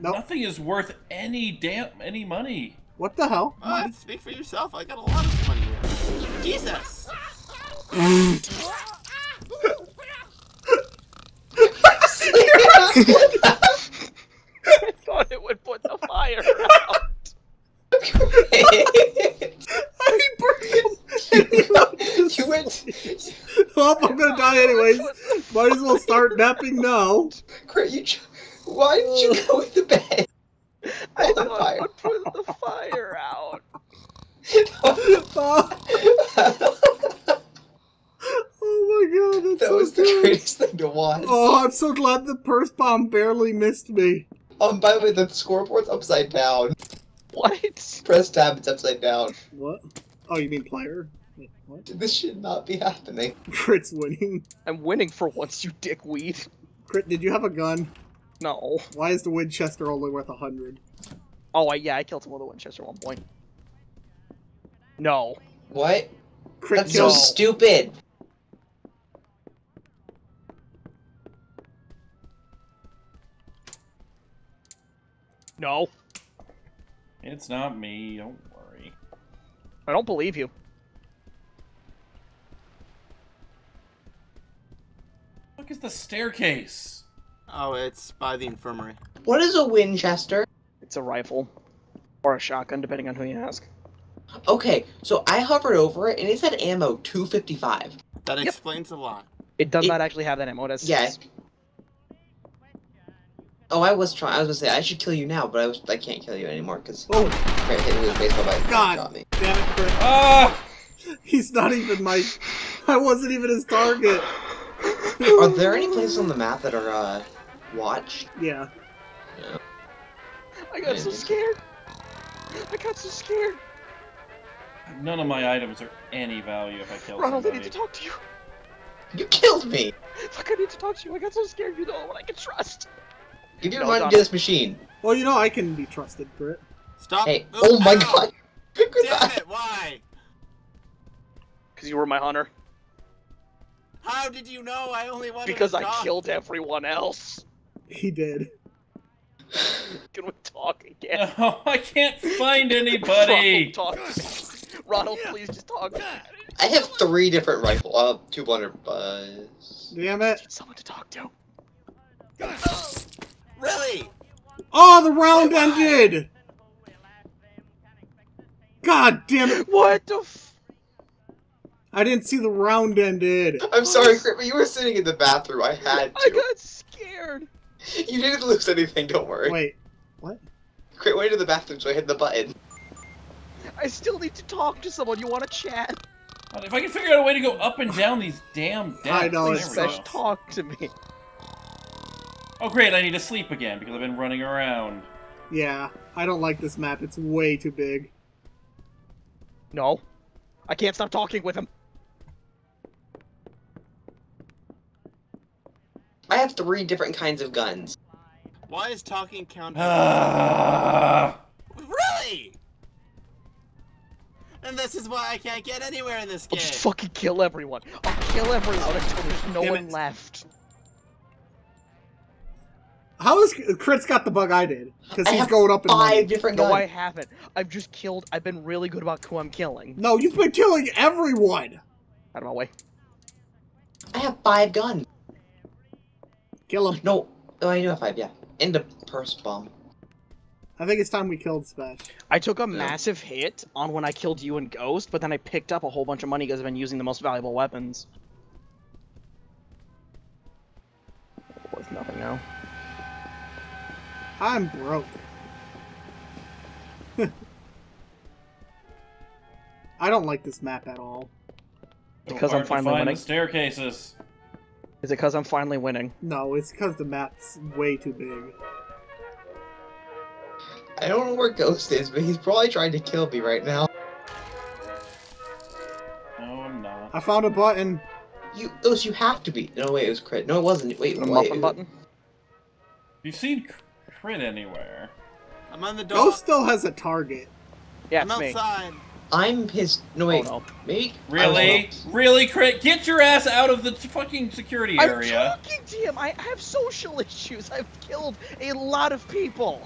Nope. Nothing is worth any damn any money. What the hell? Uh, speak for yourself. I got a lot of money here. Jesus. I thought it would put the fire out. I burned you went. Oh, I'm gonna die anyways. Might as well start napping now. Crit, you. ch- Why did you go with the bed? I On thought fire. would put the fire out. Oh, my god, that's that so was the good. greatest thing to watch. Oh, I'm so glad the purse bomb barely missed me. Um, by the way, the scoreboard's upside down. What? Press tab, it's upside down. What? Oh, you mean player? Wait, what? This should not be happening. Crit's winning. I'm winning for once, you dickweed. Crit, did you have a gun? No. Why is the Winchester only worth a hundred? Oh, I, yeah, I killed someone with a Winchester at one point. No. What? Crit That's so stupid. No, It's not me. Don't worry. I don't believe you. Look is the staircase. Oh, it's by the infirmary. What is a Winchester? It's a rifle. Or a shotgun, depending on who you ask. Okay, so I hovered over it and it said ammo 255. That Yep. explains a lot. It does It- not actually have that ammo. It has Yeah. Oh, I was trying. I was gonna say I should kill you now, but I was I can't kill you anymore because Oh, Crit hit me with a baseball bat. God. shot me. damn it, Crit. Ah! He's not even my. I wasn't even his target. Are there any places on the map that are uh watched? Yeah. I got so scared. I got so scared. None of my items are any value if I kill Ronald, I need to talk to you. You killed me. Fuck, I need to talk to you. I got so scared. You're the only one I can trust. Give your No, money Donna. to this machine. Well, you know I can be trusted, Crit. Stop. Hey. Oop, Oh my ow. god. Damn it! Why? Because you were my hunter. How did you know I only wanted Because a I dog? killed everyone else. He did. Can we talk again? No, I can't find anybody. Ronald, talk. Ronald, please just talk. I have three different rifle. Uh, two blunderbuss. Damn it. someone to talk to. Really? Oh, the round ended! God damn it. What the f- I didn't see the round ended. I'm sorry, Crit, but you were sitting in the bathroom. I had to. I got scared. You didn't lose anything. Don't worry. Wait. What? Crit went to the bathroom, so I hit the button. I still need to talk to someone. You want to chat? If I can figure out a way to go up and down these damn decks. I know, There it's we Please, go. Sesh, talk to me. Oh great, I need to sleep again because I've been running around. Yeah, I don't like this map. It's way too big. No. I can't stop talking with him. I have three different kinds of guns. Why is talking count? Ah. really? And this is why I can't get anywhere in this game. I'll game. just fucking kill everyone. I'll kill everyone until there's no Damn one it. left. How is Crit's got the bug I did? Because he's have going up in Five money. different No. I haven't. I've just killed. I've been really good about who I'm killing. No, you've been killing everyone. Out of my way. I have five guns. Kill him. No, oh, I do have five. Yeah, and the purse bomb. I think it's time we killed Smash. I took a massive hit on when I killed you and Ghost, but then I picked up a whole bunch of money because I've been using the most valuable weapons. Worth nothing now. I'm broke. I don't like this map at all. So Because I'm hard to finally find winning. the staircases. Is it because I'm finally winning? No, it's because the map's way too big. I don't know where Ghost is, but he's probably trying to kill me right now. No, I'm not. I found a button. You, Ghost, you have to be. No, wait, it was crit. No, it wasn't. Wait, The wait. muffin button? Have you seen Cr- Crit anywhere? I'm on the door. Ghost still has a target. Yeah, I'm it's me. Outside. I'm his. No, Oh wait. no. Maybe. Really? Really, Crit? Get your ass out of the fucking security I'm area. talking to him. I have social issues. I've killed a lot of people.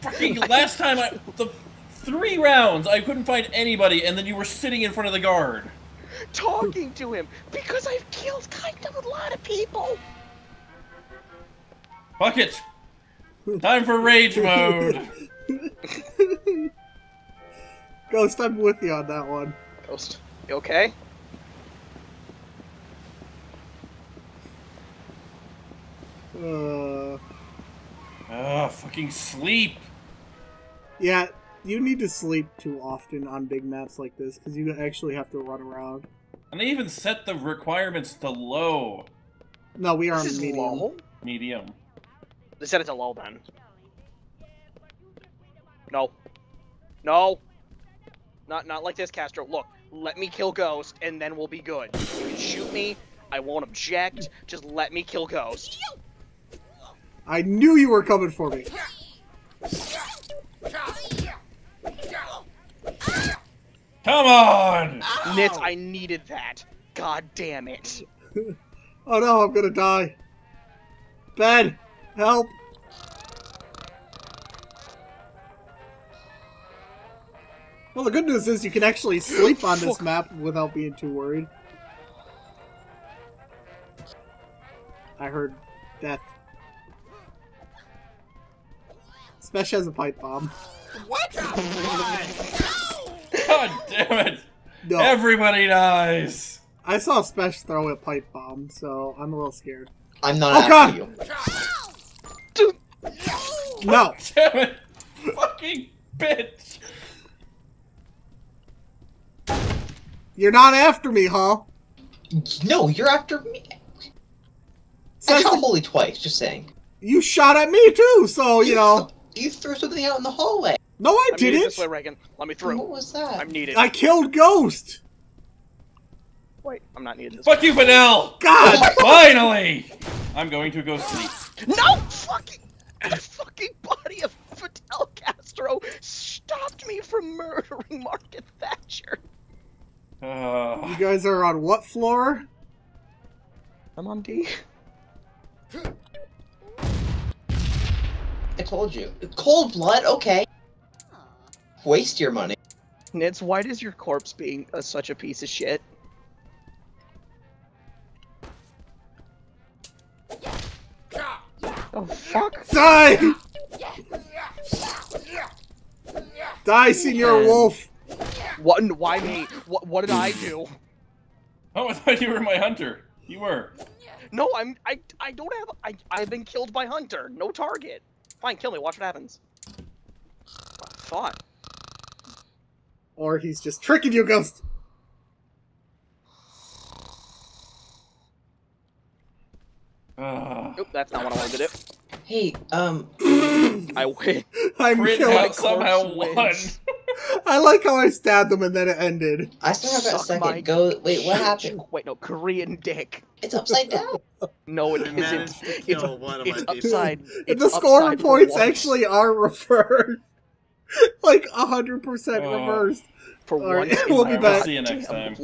fucking last time I the three rounds I couldn't find anybody and then you were sitting in front of the guard. Talking to him because I've killed kind of a lot of people. Fuck Bucket! Time for rage mode! Ghost, I'm with you on that one. Ghost, you okay? Uh, Ah, fucking sleep! yeah, you need to sleep too often on big maps like this because you actually have to run around. And they even set the requirements to low. No, we are This on medium. low. Medium. They set it to low then. No. No. Not not like this, Castro. Look, let me kill Ghost, and then we'll be good. You can shoot me. I won't object. Just let me kill Ghost. I knew you were coming for me. Come on! Ow! Nitz, I needed that. God damn it. Oh no, I'm gonna die. Ben, help! Well, the good news is you can actually sleep on this map without being too worried. I heard death. Special has a pipe bomb. What? God damn it! No, Everybody dies! I saw Special throw a pipe bomb, so I'm a little scared. I'm not Oh, after God! you. No! Damn it! Fucking bitch! You're not after me, huh? No, you're after me. I shot the- holy twice. Just saying. you shot at me too, so, you know. You threw something out in the hallway. No, I I'm didn't! this way, Reagan. Let me through. What was that? I'm needed. I killed Ghost! Wait, I'm not needed this Fuck you, Fidel! God! Finally! I'm going to go sleep. No! Fucking... The fucking body of Fidel Castro stopped me from murdering Margaret Thatcher. Uh, You guys are on what floor? I'm on D. I told you. Cold blood. Okay. Waste your money. Nitz, why does your corpse being uh, such a piece of shit? Oh fuck! Die! Die, Senor Man. Wolf! What? Why me? What? What did I do? oh, I thought you were my hunter. You were. No, I'm. I. I don't have. I. I've been killed by Hunter. No target. Fine, kill me. Watch what happens. I thought. Or he's just tricking you, Ghost! Uh, Nope, that's not what I wanted to do. Hey, um, I win. I'm Crit killing. out somehow corpse won. wins. I like how I stabbed him and then it ended. I still have that Suck second. Go. Wait, what happened? Wait, no, Korean dick. It's upside down. No, it I isn't. managed to It's, one it's upside. It's the score upside points once. actually are reversed. like 100% Oh. reversed. For All right, once we'll be back. we'll see you next time.